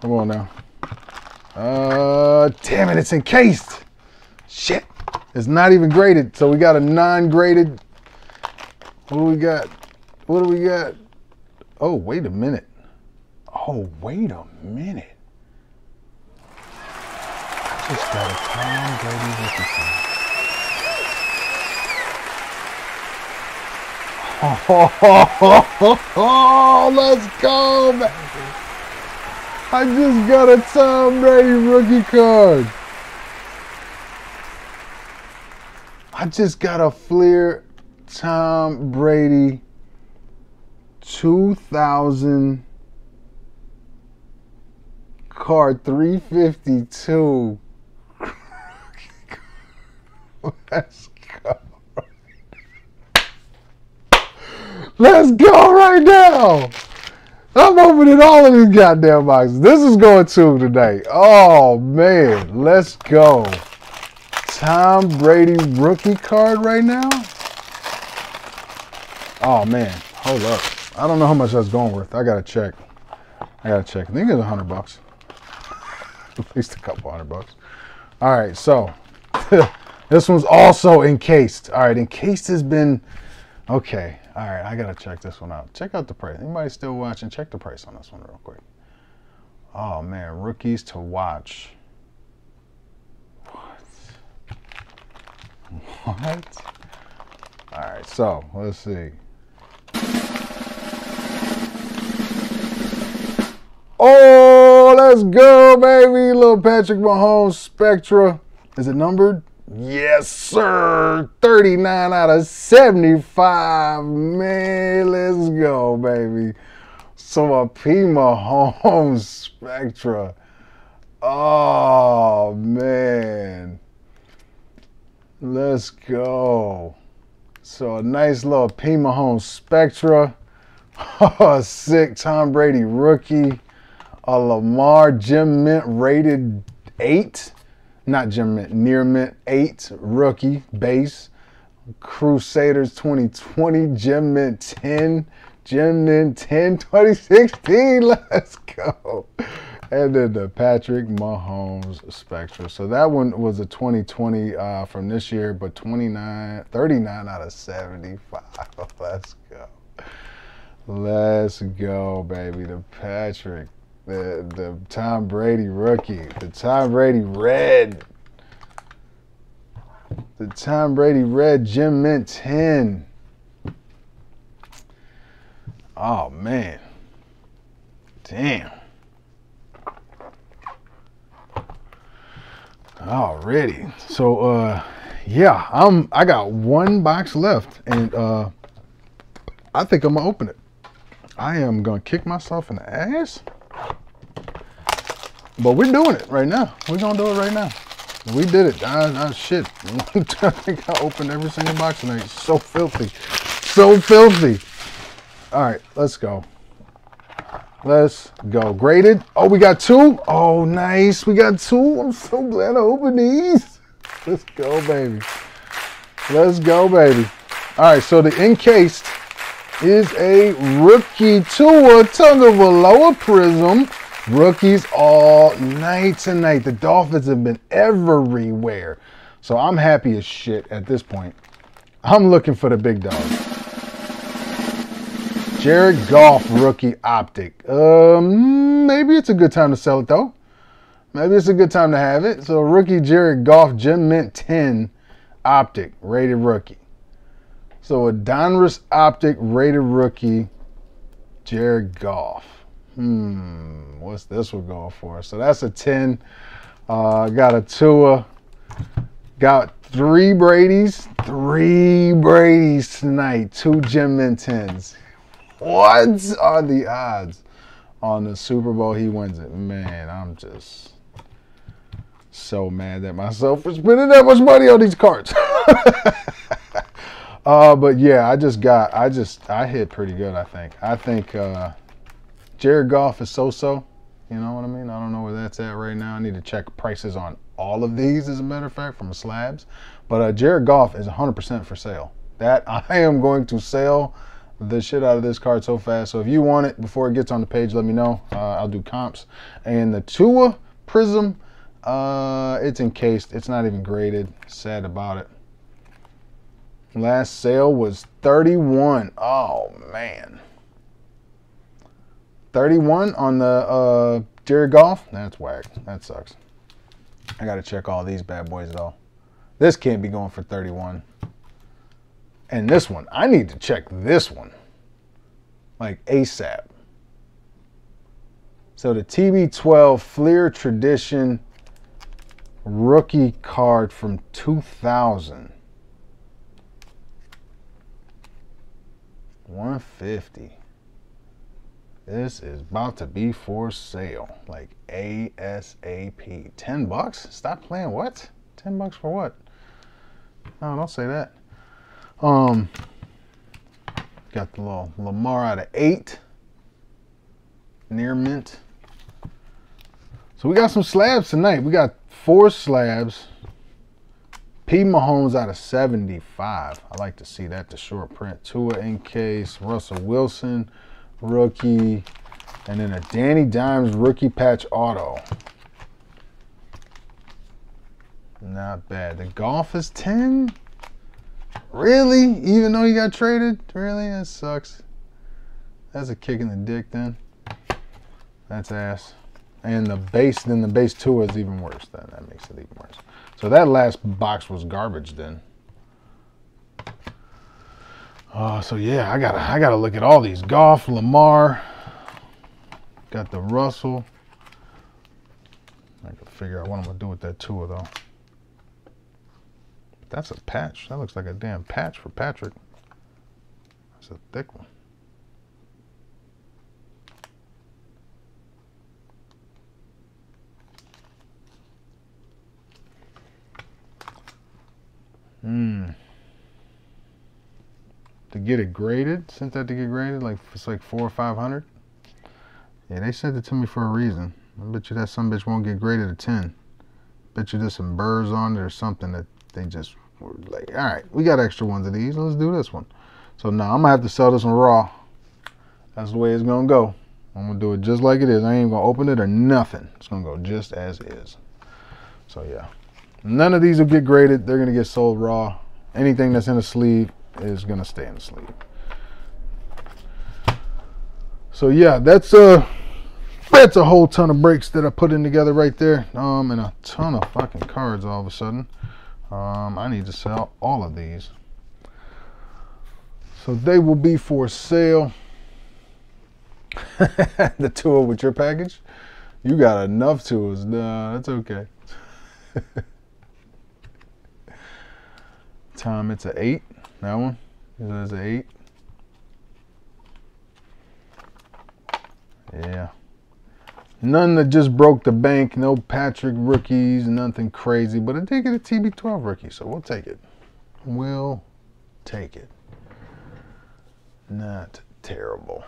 Come on now. Uh, damn it, it's encased. Shit. It's not even graded. So we got a non-graded. What do we got? What do we got? Oh, wait a minute. Oh, wait a minute. I just got a Tom Brady Oh, let's go. I just got a Tom Brady rookie card. I just got a Fleer Tom Brady 2000 card 352. Let's go. Let's go right now. I'm opening all of these goddamn boxes. This is going to today. Oh man, let's go. Tom Brady rookie card right now. Oh man, hold up. I don't know how much that's going worth. I gotta check. I gotta check. I think it's a hundred bucks. At least a couple hundred bucks. All right, so this one's also encased. All right, encased has been okay. All right, I gotta check this one out. Check out the price. Anybody still watching? Check the price on this one real quick. Oh man, rookies to watch. What? What? All right, so let's see. Oh, let's go, baby. Little Patrick Mahomes Spectra. Is it numbered? Yes, sir. 39 out of 75. Man, let's go, baby. So a Pima Home Spectra. Oh, man. Let's go. So a nice little Pima Home Spectra. Oh, sick Tom Brady rookie. A Lamar Gem Mint rated eight. Not Gem Mint, near Mint eight rookie base. Crusaders 2020, Gem Mint 10, Gem Mint 10, 2016. Let's go. And then the Patrick Mahomes Spectra. So that one was a 2020 uh, from this year, but 29, 39 out of 75. Let's go. Let's go, baby. The Patrick, the the Tom Brady rookie, the Tom Brady red, the Tom Brady red Gem Mint 10. Oh man. Damn. Already. So uh yeah, I'm I got one box left and uh I think I'm gonna open it. I am gonna kick myself in the ass. But we're doing it right now. We're gonna do it right now. We did it. I, I shit. I think I opened every single box tonight. So filthy. So filthy. All right, let's go. Let's go. Graded. Oh, we got two. Oh, nice. We got two. I'm so glad I opened these. Let's go, baby. Let's go, baby. All right, so the encased is a rookie Tua Tagovailoa Prizm Rookies all night tonight. The Dolphins have been everywhere. So I'm happy as shit at this point. I'm looking for the big dog. Jared Goff rookie optic. Um, maybe it's a good time to sell it though. Maybe it's a good time to have it. So rookie Jared Goff Gem Mint 10 optic rated rookie. So a Donruss optic rated rookie Jared Goff. Hmm, what's this one going for? So that's a 10. Uh, got a Tua. Got three Brady's. Three Brady's tonight. Two Gem Mint 10s. What are the odds on the Super Bowl he wins it? Man, I'm just so mad at myself for spending that much money on these cards. uh, but yeah, I just got, I just, I hit pretty good, I think. I think uh, Jared Goff is so-so. You know what I mean? I don't know where that's at right now. I need to check prices on all of these, as a matter of fact, from slabs. But uh, Jared Goff is 100% for sale. That I am going to sell the shit out of this card so fast. So if you want it before it gets on the page, let me know. Uh, I'll do comps. And the Tua Prizm, uh, it's encased. It's not even graded. Sad about it. Last sale was 31. Oh, man. 31 on the uh, Jared Goff? That's whack. That sucks. I got to check all these bad boys, though. This can't be going for 31. And this one, I need to check this one. Like ASAP. So the TB12 Fleer Tradition rookie card from 2000. 150. This is about to be for sale. Like ASAP. 10 bucks? Stop playing what? 10 bucks for what? No, don't say that. Um, got the little Lamar out of eight. Near mint. So we got some slabs tonight. We got four slabs. P. Mahomes out of 75. I like to see that, the short print. Tua in case. Russell Wilson, rookie. And then a Danny Dimes rookie patch auto. Not bad. The Goff is 10. Really? Even though he got traded? Really? That sucks. That's a kick in the dick then. That's ass. And the base, then the base two is even worse. Then that makes it even worse. So that last box was garbage then. Uh, so yeah, I gotta I gotta look at all these. Goff, Lamar, got the Russell. I gotta figure out what I'm gonna do with that tour though. That's a patch. That looks like a damn patch for Patrick. That's a thick one. Hmm. To get it graded, sent that to get graded, like it's like four or five hundred. Yeah, they sent it to me for a reason. I bet you that some bitch won't get graded a ten. Bet you there's some burrs on it or something that they just were like, all right, we got extra ones of these. Let's do this one. So now I'm gonna have to sell this one raw. That's the way it's gonna go. I'm gonna do it just like it is. I ain't gonna open it or nothing. It's gonna go just as is. So yeah. None of these will get graded. They're to get sold raw. Anything that's in a sleeve is going to stay in the sleeve. So yeah, that's a that's a whole ton of breaks that I put in together right there. Um, and a ton of fucking cards all of a sudden. Um, I need to sell all of these. So they will be for sale. the tour with your package. You got enough tours. Nah, that's okay. time it's a eight. That one is an eight. Yeah. None that just broke the bank. No Patrick rookies. Nothing crazy. But I did get a TB12 rookie, so we'll take it. We'll take it. Not terrible.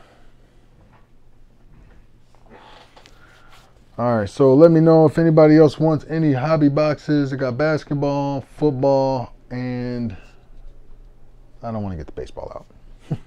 All right, so let me know if anybody else wants any hobby boxes. I got basketball, football, and I don't want to get the baseball out.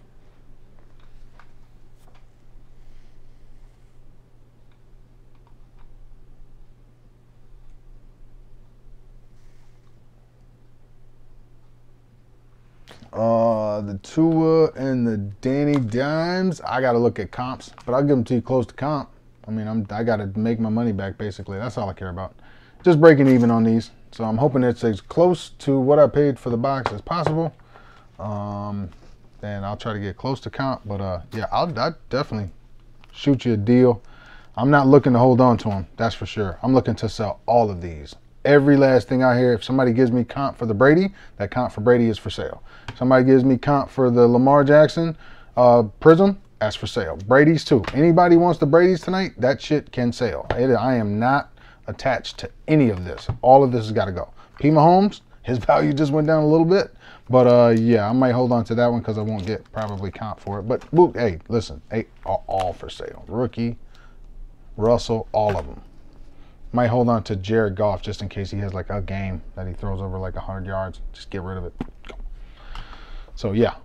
Uh, the Tua and the Danny Dimes. I got to look at comps, but I'll give them to you close to comp. I mean, I'm, I got to make my money back, basically. That's all I care about. Just breaking even on these. So I'm hoping it's as close to what I paid for the box as possible. Um, and I'll try to get close to comp. But uh, yeah, I'll, I'll definitely shoot you a deal. I'm not looking to hold on to them. That's for sure. I'm looking to sell all of these. Every last thing I hear, if somebody gives me comp for the Brady, that comp for Brady is for sale. Somebody gives me comp for the Lamar Jackson uh, Prizm, that's for sale. Brady's too. Anybody wants the Brady's tonight, that shit can sell. It, I am not attached to any of this. All of this has got to go. P. Mahomes, his value just went down a little bit. But uh, yeah, I might hold on to that one because I won't get probably comp for it. But hey, listen, hey, all, all for sale. Rookie, Russell, all of them. Might hold on to Jared Goff just in case he has like a game that he throws over like 100 yards. Just get rid of it. So yeah,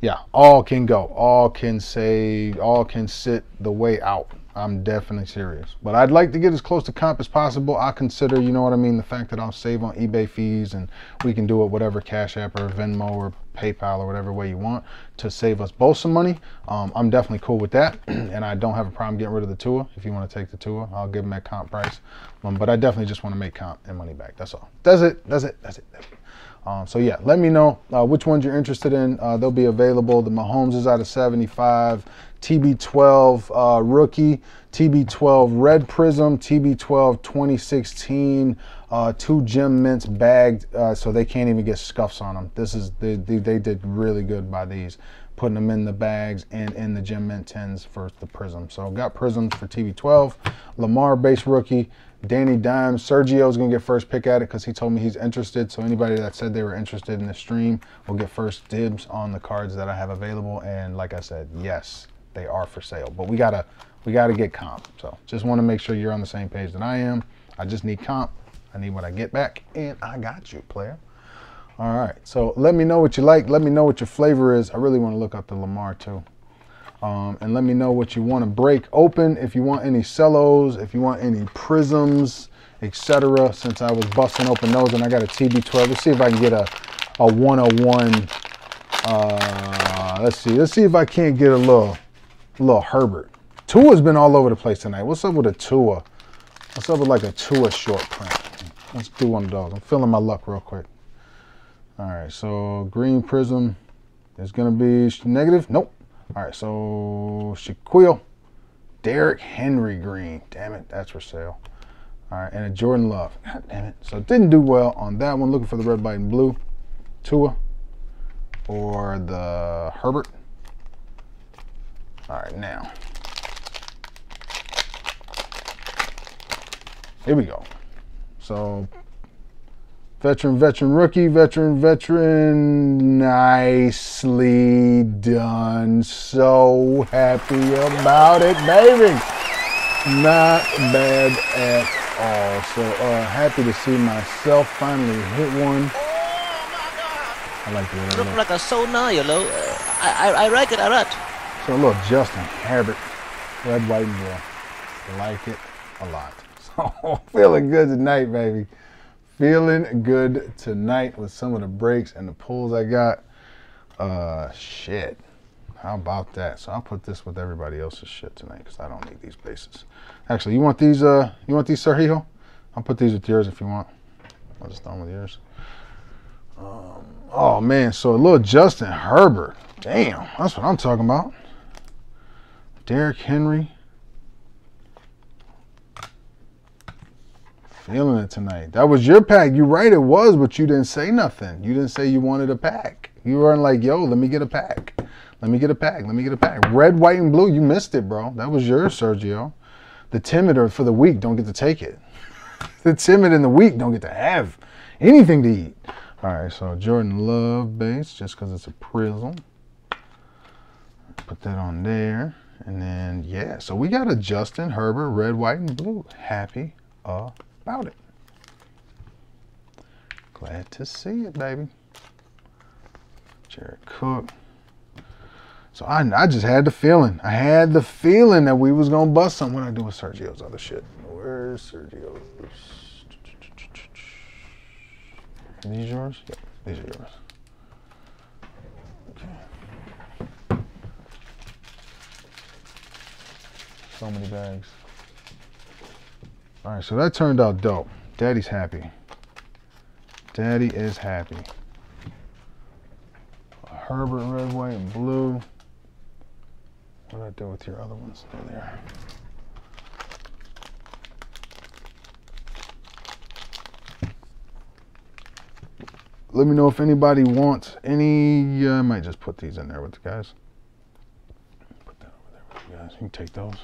yeah, all can go. All can say, all can sit the way out. I'm definitely serious. But I'd like to get as close to comp as possible. I consider, you know what I mean, the fact that I'll save on eBay fees and we can do it whatever Cash App or Venmo or PayPal or whatever way you want to save us both some money. Um, I'm definitely cool with that. and I don't have a problem getting rid of the Tua. If you want to take the Tua, I'll give them at comp price. Um, but I definitely just want to make comp and money back. That's all. That's it. That's it. That's it. That's it. Um, so yeah, let me know uh, which ones you're interested in. Uh, they'll be available. The Mahomes is out of 75. TB12 uh, rookie, TB12 red Prizm, TB12 2016, uh, two gem mints bagged, uh, so they can't even get scuffs on them. This is they, they, they did really good by these, putting them in the bags and in the gem mint tins for the Prizm. So got Prizms for TB12, Lamar base rookie, Danny Dimes. Sergio's gonna get first pick at it because he told me he's interested. So anybody that said they were interested in the stream will get first dibs on the cards that I have available. And like I said, yes, they are for sale. But we gotta we gotta get comp. So just want to make sure you're on the same page that I am. I just need comp. I need what I get back, and I got you, player. All right. So let me know what you like. Let me know what your flavor is. I really want to look up the Lamar too. Um, and let me know what you want to break open. If you want any cellos, if you want any Prizms, etc. Since I was busting open those and I got a TB12. Let's see if I can get a, a 101. Uh, let's see. Let's see if I can't get a little, little Herbert. Tua's been all over the place tonight. What's up with a Tua? What's up with like a Tua short print? Let's do one of those. I'm feeling my luck real quick. All right, so green Prizm is gonna be negative. Nope. All right, so Shaquille, Derrick Henry green. Damn it, that's for sale. All right, and a Jordan Love. God damn it. So didn't do well on that one. Looking for the red, white, and blue. Tua or the Herbert. All right, now. Here we go. So Veteran, veteran, rookie, veteran, veteran. Nicely done. So happy about it, baby. Not bad at all. So uh, happy to see myself finally hit one. I like the way that Look like a sonar, you know. I, I, I like it a lot. So a little Justin Herbert, red, white, and blue. Like it a lot. So feeling good tonight, baby. Feeling good tonight with some of the breaks and the pulls I got. Uh, shit. How about that? So I'll put this with everybody else's shit tonight because I don't need these bases. Actually, you want these? Uh, you want these, Sergio? I'll put these with yours if you want. I'll just throw them with yours. Um, oh man, so a little Justin Herbert. Damn, that's what I'm talking about. Derrick Henry. Feeling it tonight. That was your pack. You're right, it was, but you didn't say nothing. You didn't say you wanted a pack. You weren't like, yo, let me get a pack. Let me get a pack. Let me get a pack. Red, white, and blue. You missed it, bro. That was yours, Sergio. The timid are for the weak. Don't get to take it. the timid and the weak don't get to have anything to eat. All right, so Jordan Love base, just because it's a Prizm. Put that on there. And then, yeah, so we got a Justin Herbert, red, white, and blue. Happy about it. Glad to see it, baby. Jared Cook. So I, I just had the feeling. I had the feeling that we was gonna bust something. when I do with Sergio's other shit? Where's Sergio's? Are these yours? Yep, these are yours. Okay. So many bags. All right, so that turned out dope. Daddy's happy. Daddy is happy. Herbert red, white, and blue. What did I do with your other ones? There they are. Let me know if anybody wants any. Yeah, I might just put these in there with the guys. Put that over there with you guys. You can take those.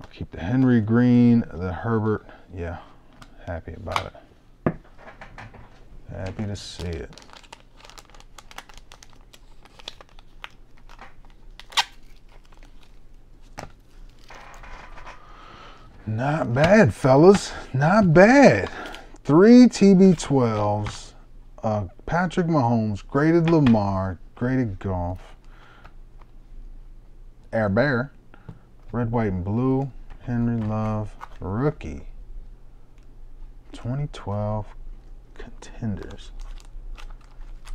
I'll keep the Henry Green, the Herbert. Yeah, happy about it. Happy to see it. Not bad, fellas. Not bad. Three TB12s. Uh, Patrick Mahomes, graded Lamar, graded Goff. Air Bear, red, white, and blue. Henry Love, rookie. 2012 contenders.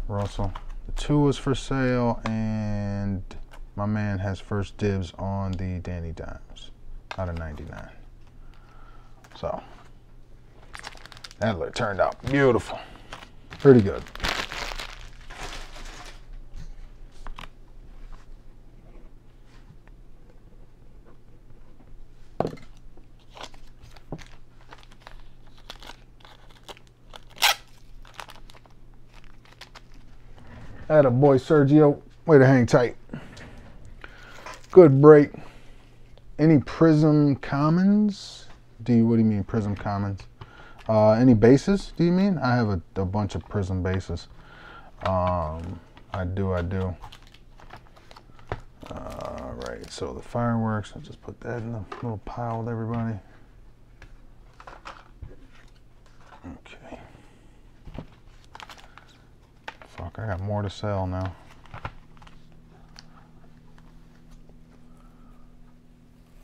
Russell. The two is for sale, and my man has first dibs on the Danny Dimes out of 99. So that turned out beautiful. Pretty good. Had a boy Sergio. Way to hang tight. Good break. Any Prizm Commons? Do you? What do you mean Prizm Commons? Uh, any bases? Do you mean? I have a, a bunch of Prizm bases. Um, I do. I do. All right. So the fireworks. I'll just put that in the little pile with everybody. Okay. Fuck, I got more to sell now.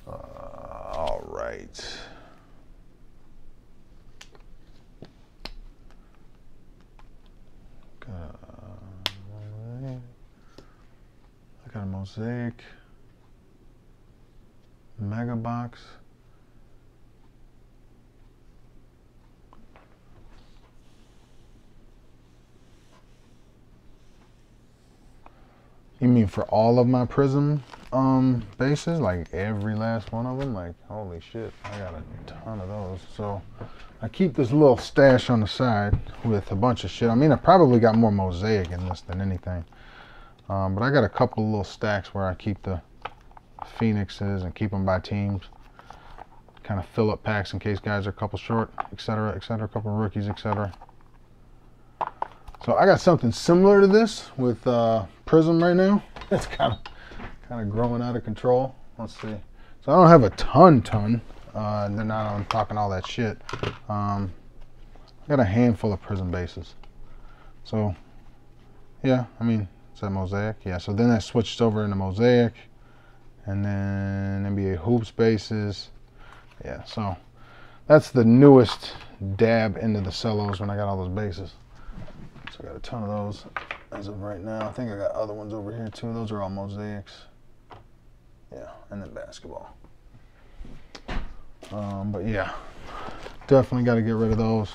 Uh, all right. Got a- I got a mosaic, mega box. You mean for all of my Prizm um bases, like every last one of them? Like holy shit, I got a ton of those. So I keep this little stash on the side with a bunch of shit. I mean, I probably got more mosaic in this than anything. Um, but I got a couple little stacks where I keep the phoenixes and keep them by teams. Kind of fill up packs in case guys are a couple short, etc., etc., a couple rookies, etc. So I got something similar to this with uh, Prizm right now. It's kind of kind of growing out of control. Let's see. So I don't have a ton, ton. Uh, they're not on talking all that shit. Um, I got a handful of Prizm bases. So yeah, I mean, it's that Mosaic. Yeah, so then I switched over into Mosaic, and then NBA hoops bases. Yeah, so that's the newest dab into the cellos when I got all those bases. I got a ton of those as of right now. I think I got other ones over here too. Those are all mosaics. Yeah, and then basketball. Um, but yeah, definitely got to get rid of those.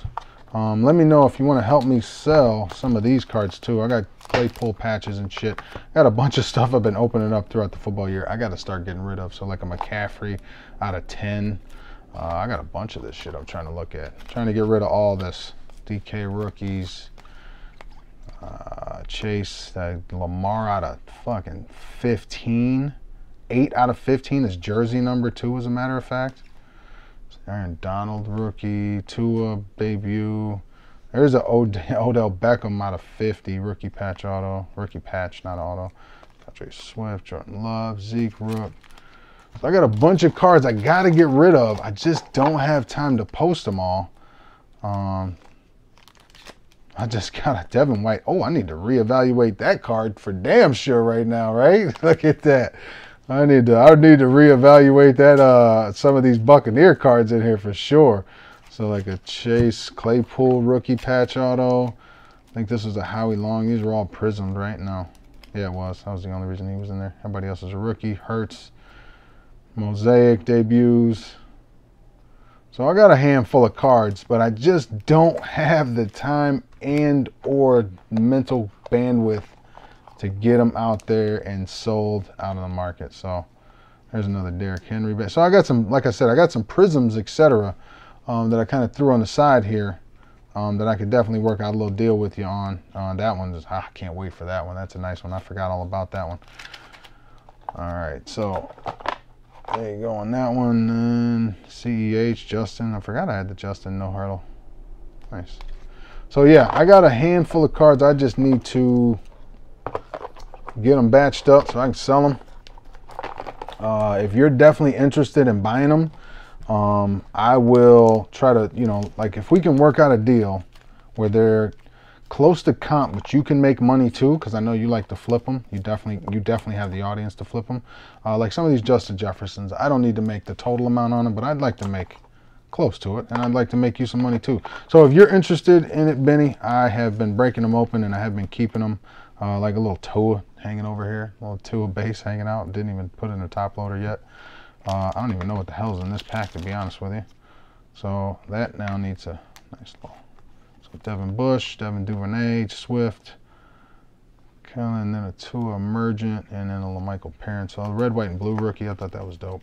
Um, let me know if you want to help me sell some of these cards too. I got Claypool patches and shit. I got a bunch of stuff I've been opening up throughout the football year. I got to start getting rid of. So like a McCaffrey out of 10. Uh, I got a bunch of this shit I'm trying to look at. trying to get rid of all this. DK rookies. Uh, Chase, that Lamar out of fucking 15. 8 out of 15 is jersey number 2 as a matter of fact. Aaron Donald rookie, Tua debut. There's a Od- Odell Beckham out of 50 rookie patch auto, rookie patch not auto. Patrick Swift, Jordan Love, Zeke Rook. So I got a bunch of cards I got to get rid of. I just don't have time to post them all. Um, I just got a Devin White. Oh, I need to reevaluate that card for damn sure right now, right? Look at that. I need to I need to reevaluate that uh some of these Buccaneer cards in here for sure. So like a Chase Claypool rookie patch auto. I think this was a Howie Long. These were all prismed, right? No. Yeah, it was. That was the only reason he was in there. Everybody else is a rookie. Hurts. Mosaic debuts. So I got a handful of cards, but I just don't have the time and or mental bandwidth to get them out there and sold out of the market. So there's another Derrick Henry. So I got some, like I said, I got some Prizms, etc., um, that I kind of threw on the side here um, that I could definitely work out a little deal with you on. Uh, that one, ah, I can't wait for that one. That's a nice one. I forgot all about that one. All right, so there you go on that one. Then CEH, Justin. I forgot I had the Justin no hurdle. Nice. So yeah, I got a handful of cards. I just need to get them batched up so I can sell them. Uh, if you're definitely interested in buying them, um, I will try to, you know, like if we can work out a deal where they're close to comp, but you can make money too, because I know you like to flip them. You definitely, you definitely have the audience to flip them. Uh, like some of these Justin Jeffersons, I don't need to make the total amount on them, but I'd like to make close to it, and I'd like to make you some money too. So if you're interested in it, Benny, I have been breaking them open and I have been keeping them uh, like a little Tua hanging over here, a little Tua base hanging out. Didn't even put in a top loader yet. Uh, I don't even know what the hell's in this pack, to be honest with you. So that now needs a nice little. So Devin Bush, Devin Duvernay, Swift, Kellen, then a Tua Emergent, and then a La'Mical Perine. So red, white, and blue rookie. I thought that was dope.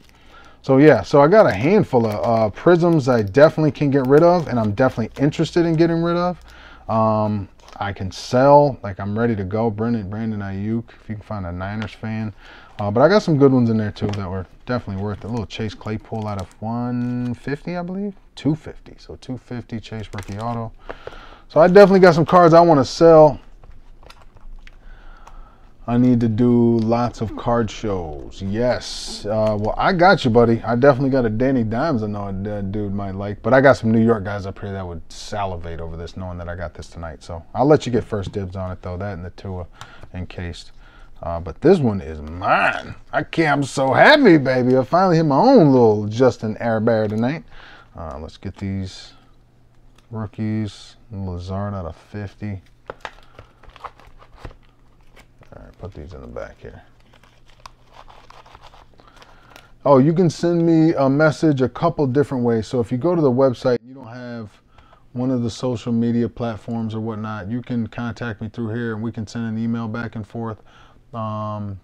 So yeah, so I got a handful of uh, Prizms I definitely can get rid of, and I'm definitely interested in getting rid of. Um, I can sell, like I'm ready to go. Brandon, Brandon Aiyuk, if you can find a Niners fan. Uh, but I got some good ones in there too that were definitely worth it. A little Chase Claypool out of 150, I believe. 250. So 250 Chase rookie auto. So I definitely got some cards I want to sell. I need to do lots of card shows. Yes. Uh, well, I got you, buddy. I definitely got a Danny Dimes I know that dude might like. But I got some New York guys up here that would salivate over this knowing that I got this tonight. So I'll let you get first dibs on it, though. That and the Tua encased. Uh, but this one is mine. I can't, I'm so happy, baby. I finally hit my own little Justin Herbert tonight. Uh, let's get these rookies. Lazard out of 50. All right, put these in the back here. Oh, you can send me a message a couple different ways. So if you go to the website, you don't have one of the social media platforms or whatnot, you can contact me through here and we can send an email back and forth um,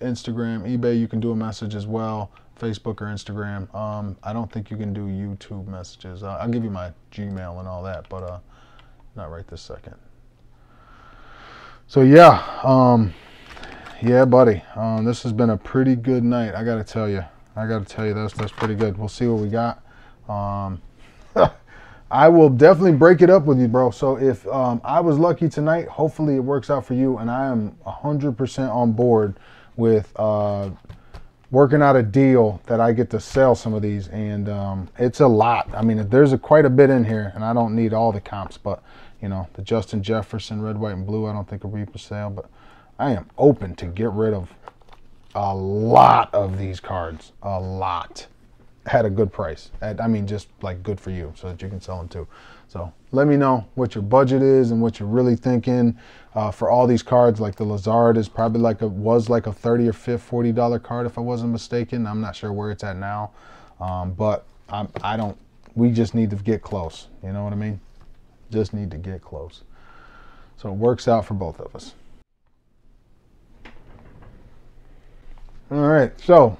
Instagram, eBay, you can do a message as well, Facebook or Instagram. Um, I don't think you can do YouTube messages. Uh, I'll give you my Gmail and all that, but uh, not right this second. So yeah, um, yeah, buddy. Um, this has been a pretty good night. I got to tell you. I got to tell you that's that's pretty good. We'll see what we got. Um, I will definitely break it up with you, bro. So if um, I was lucky tonight, hopefully it works out for you. And I am 100% on board with uh, working out a deal that I get to sell some of these. And um, it's a lot. I mean, there's a, quite a bit in here, and I don't need all the comps. But, you know, the Justin Jefferson, red, white, and blue, I don't think will be for sale. But I am open to get rid of a lot of these cards. A lot had a good price. At, I mean, just like good for you so that you can sell them too. So let me know what your budget is and what you're really thinking uh, for all these cards. Like the Lazard is probably like a was like a 30 or 50, 40 dollar card if I wasn't mistaken. I'm not sure where it's at now, um, but I'm, I don't. We just need to get close. You know what I mean? Just need to get close. So it works out for both of us. All right, so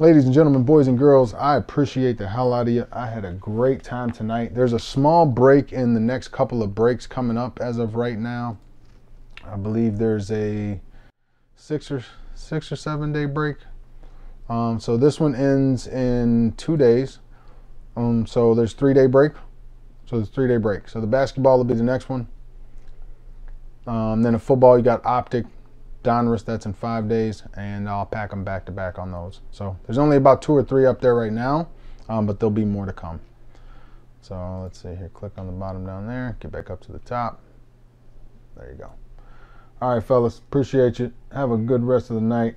Ladies and gentlemen, boys and girls, I appreciate the hell out of you. I had a great time tonight. There's a small break in the next couple of breaks coming up as of right now. I believe there's a six or six or seven day break. Um, so this one ends in two days. Um, so there's three day break. So there's three day break. So the basketball will be the next one. Um, then a football, you got Optic Donruss, that's in five days, and I'll pack them back to back on those. So there's only about two or three up there right now, um, but there'll be more to come. So let's see here, click on the bottom down there, get back up to the top. There you go. All right, fellas, appreciate you. Have a good rest of the night.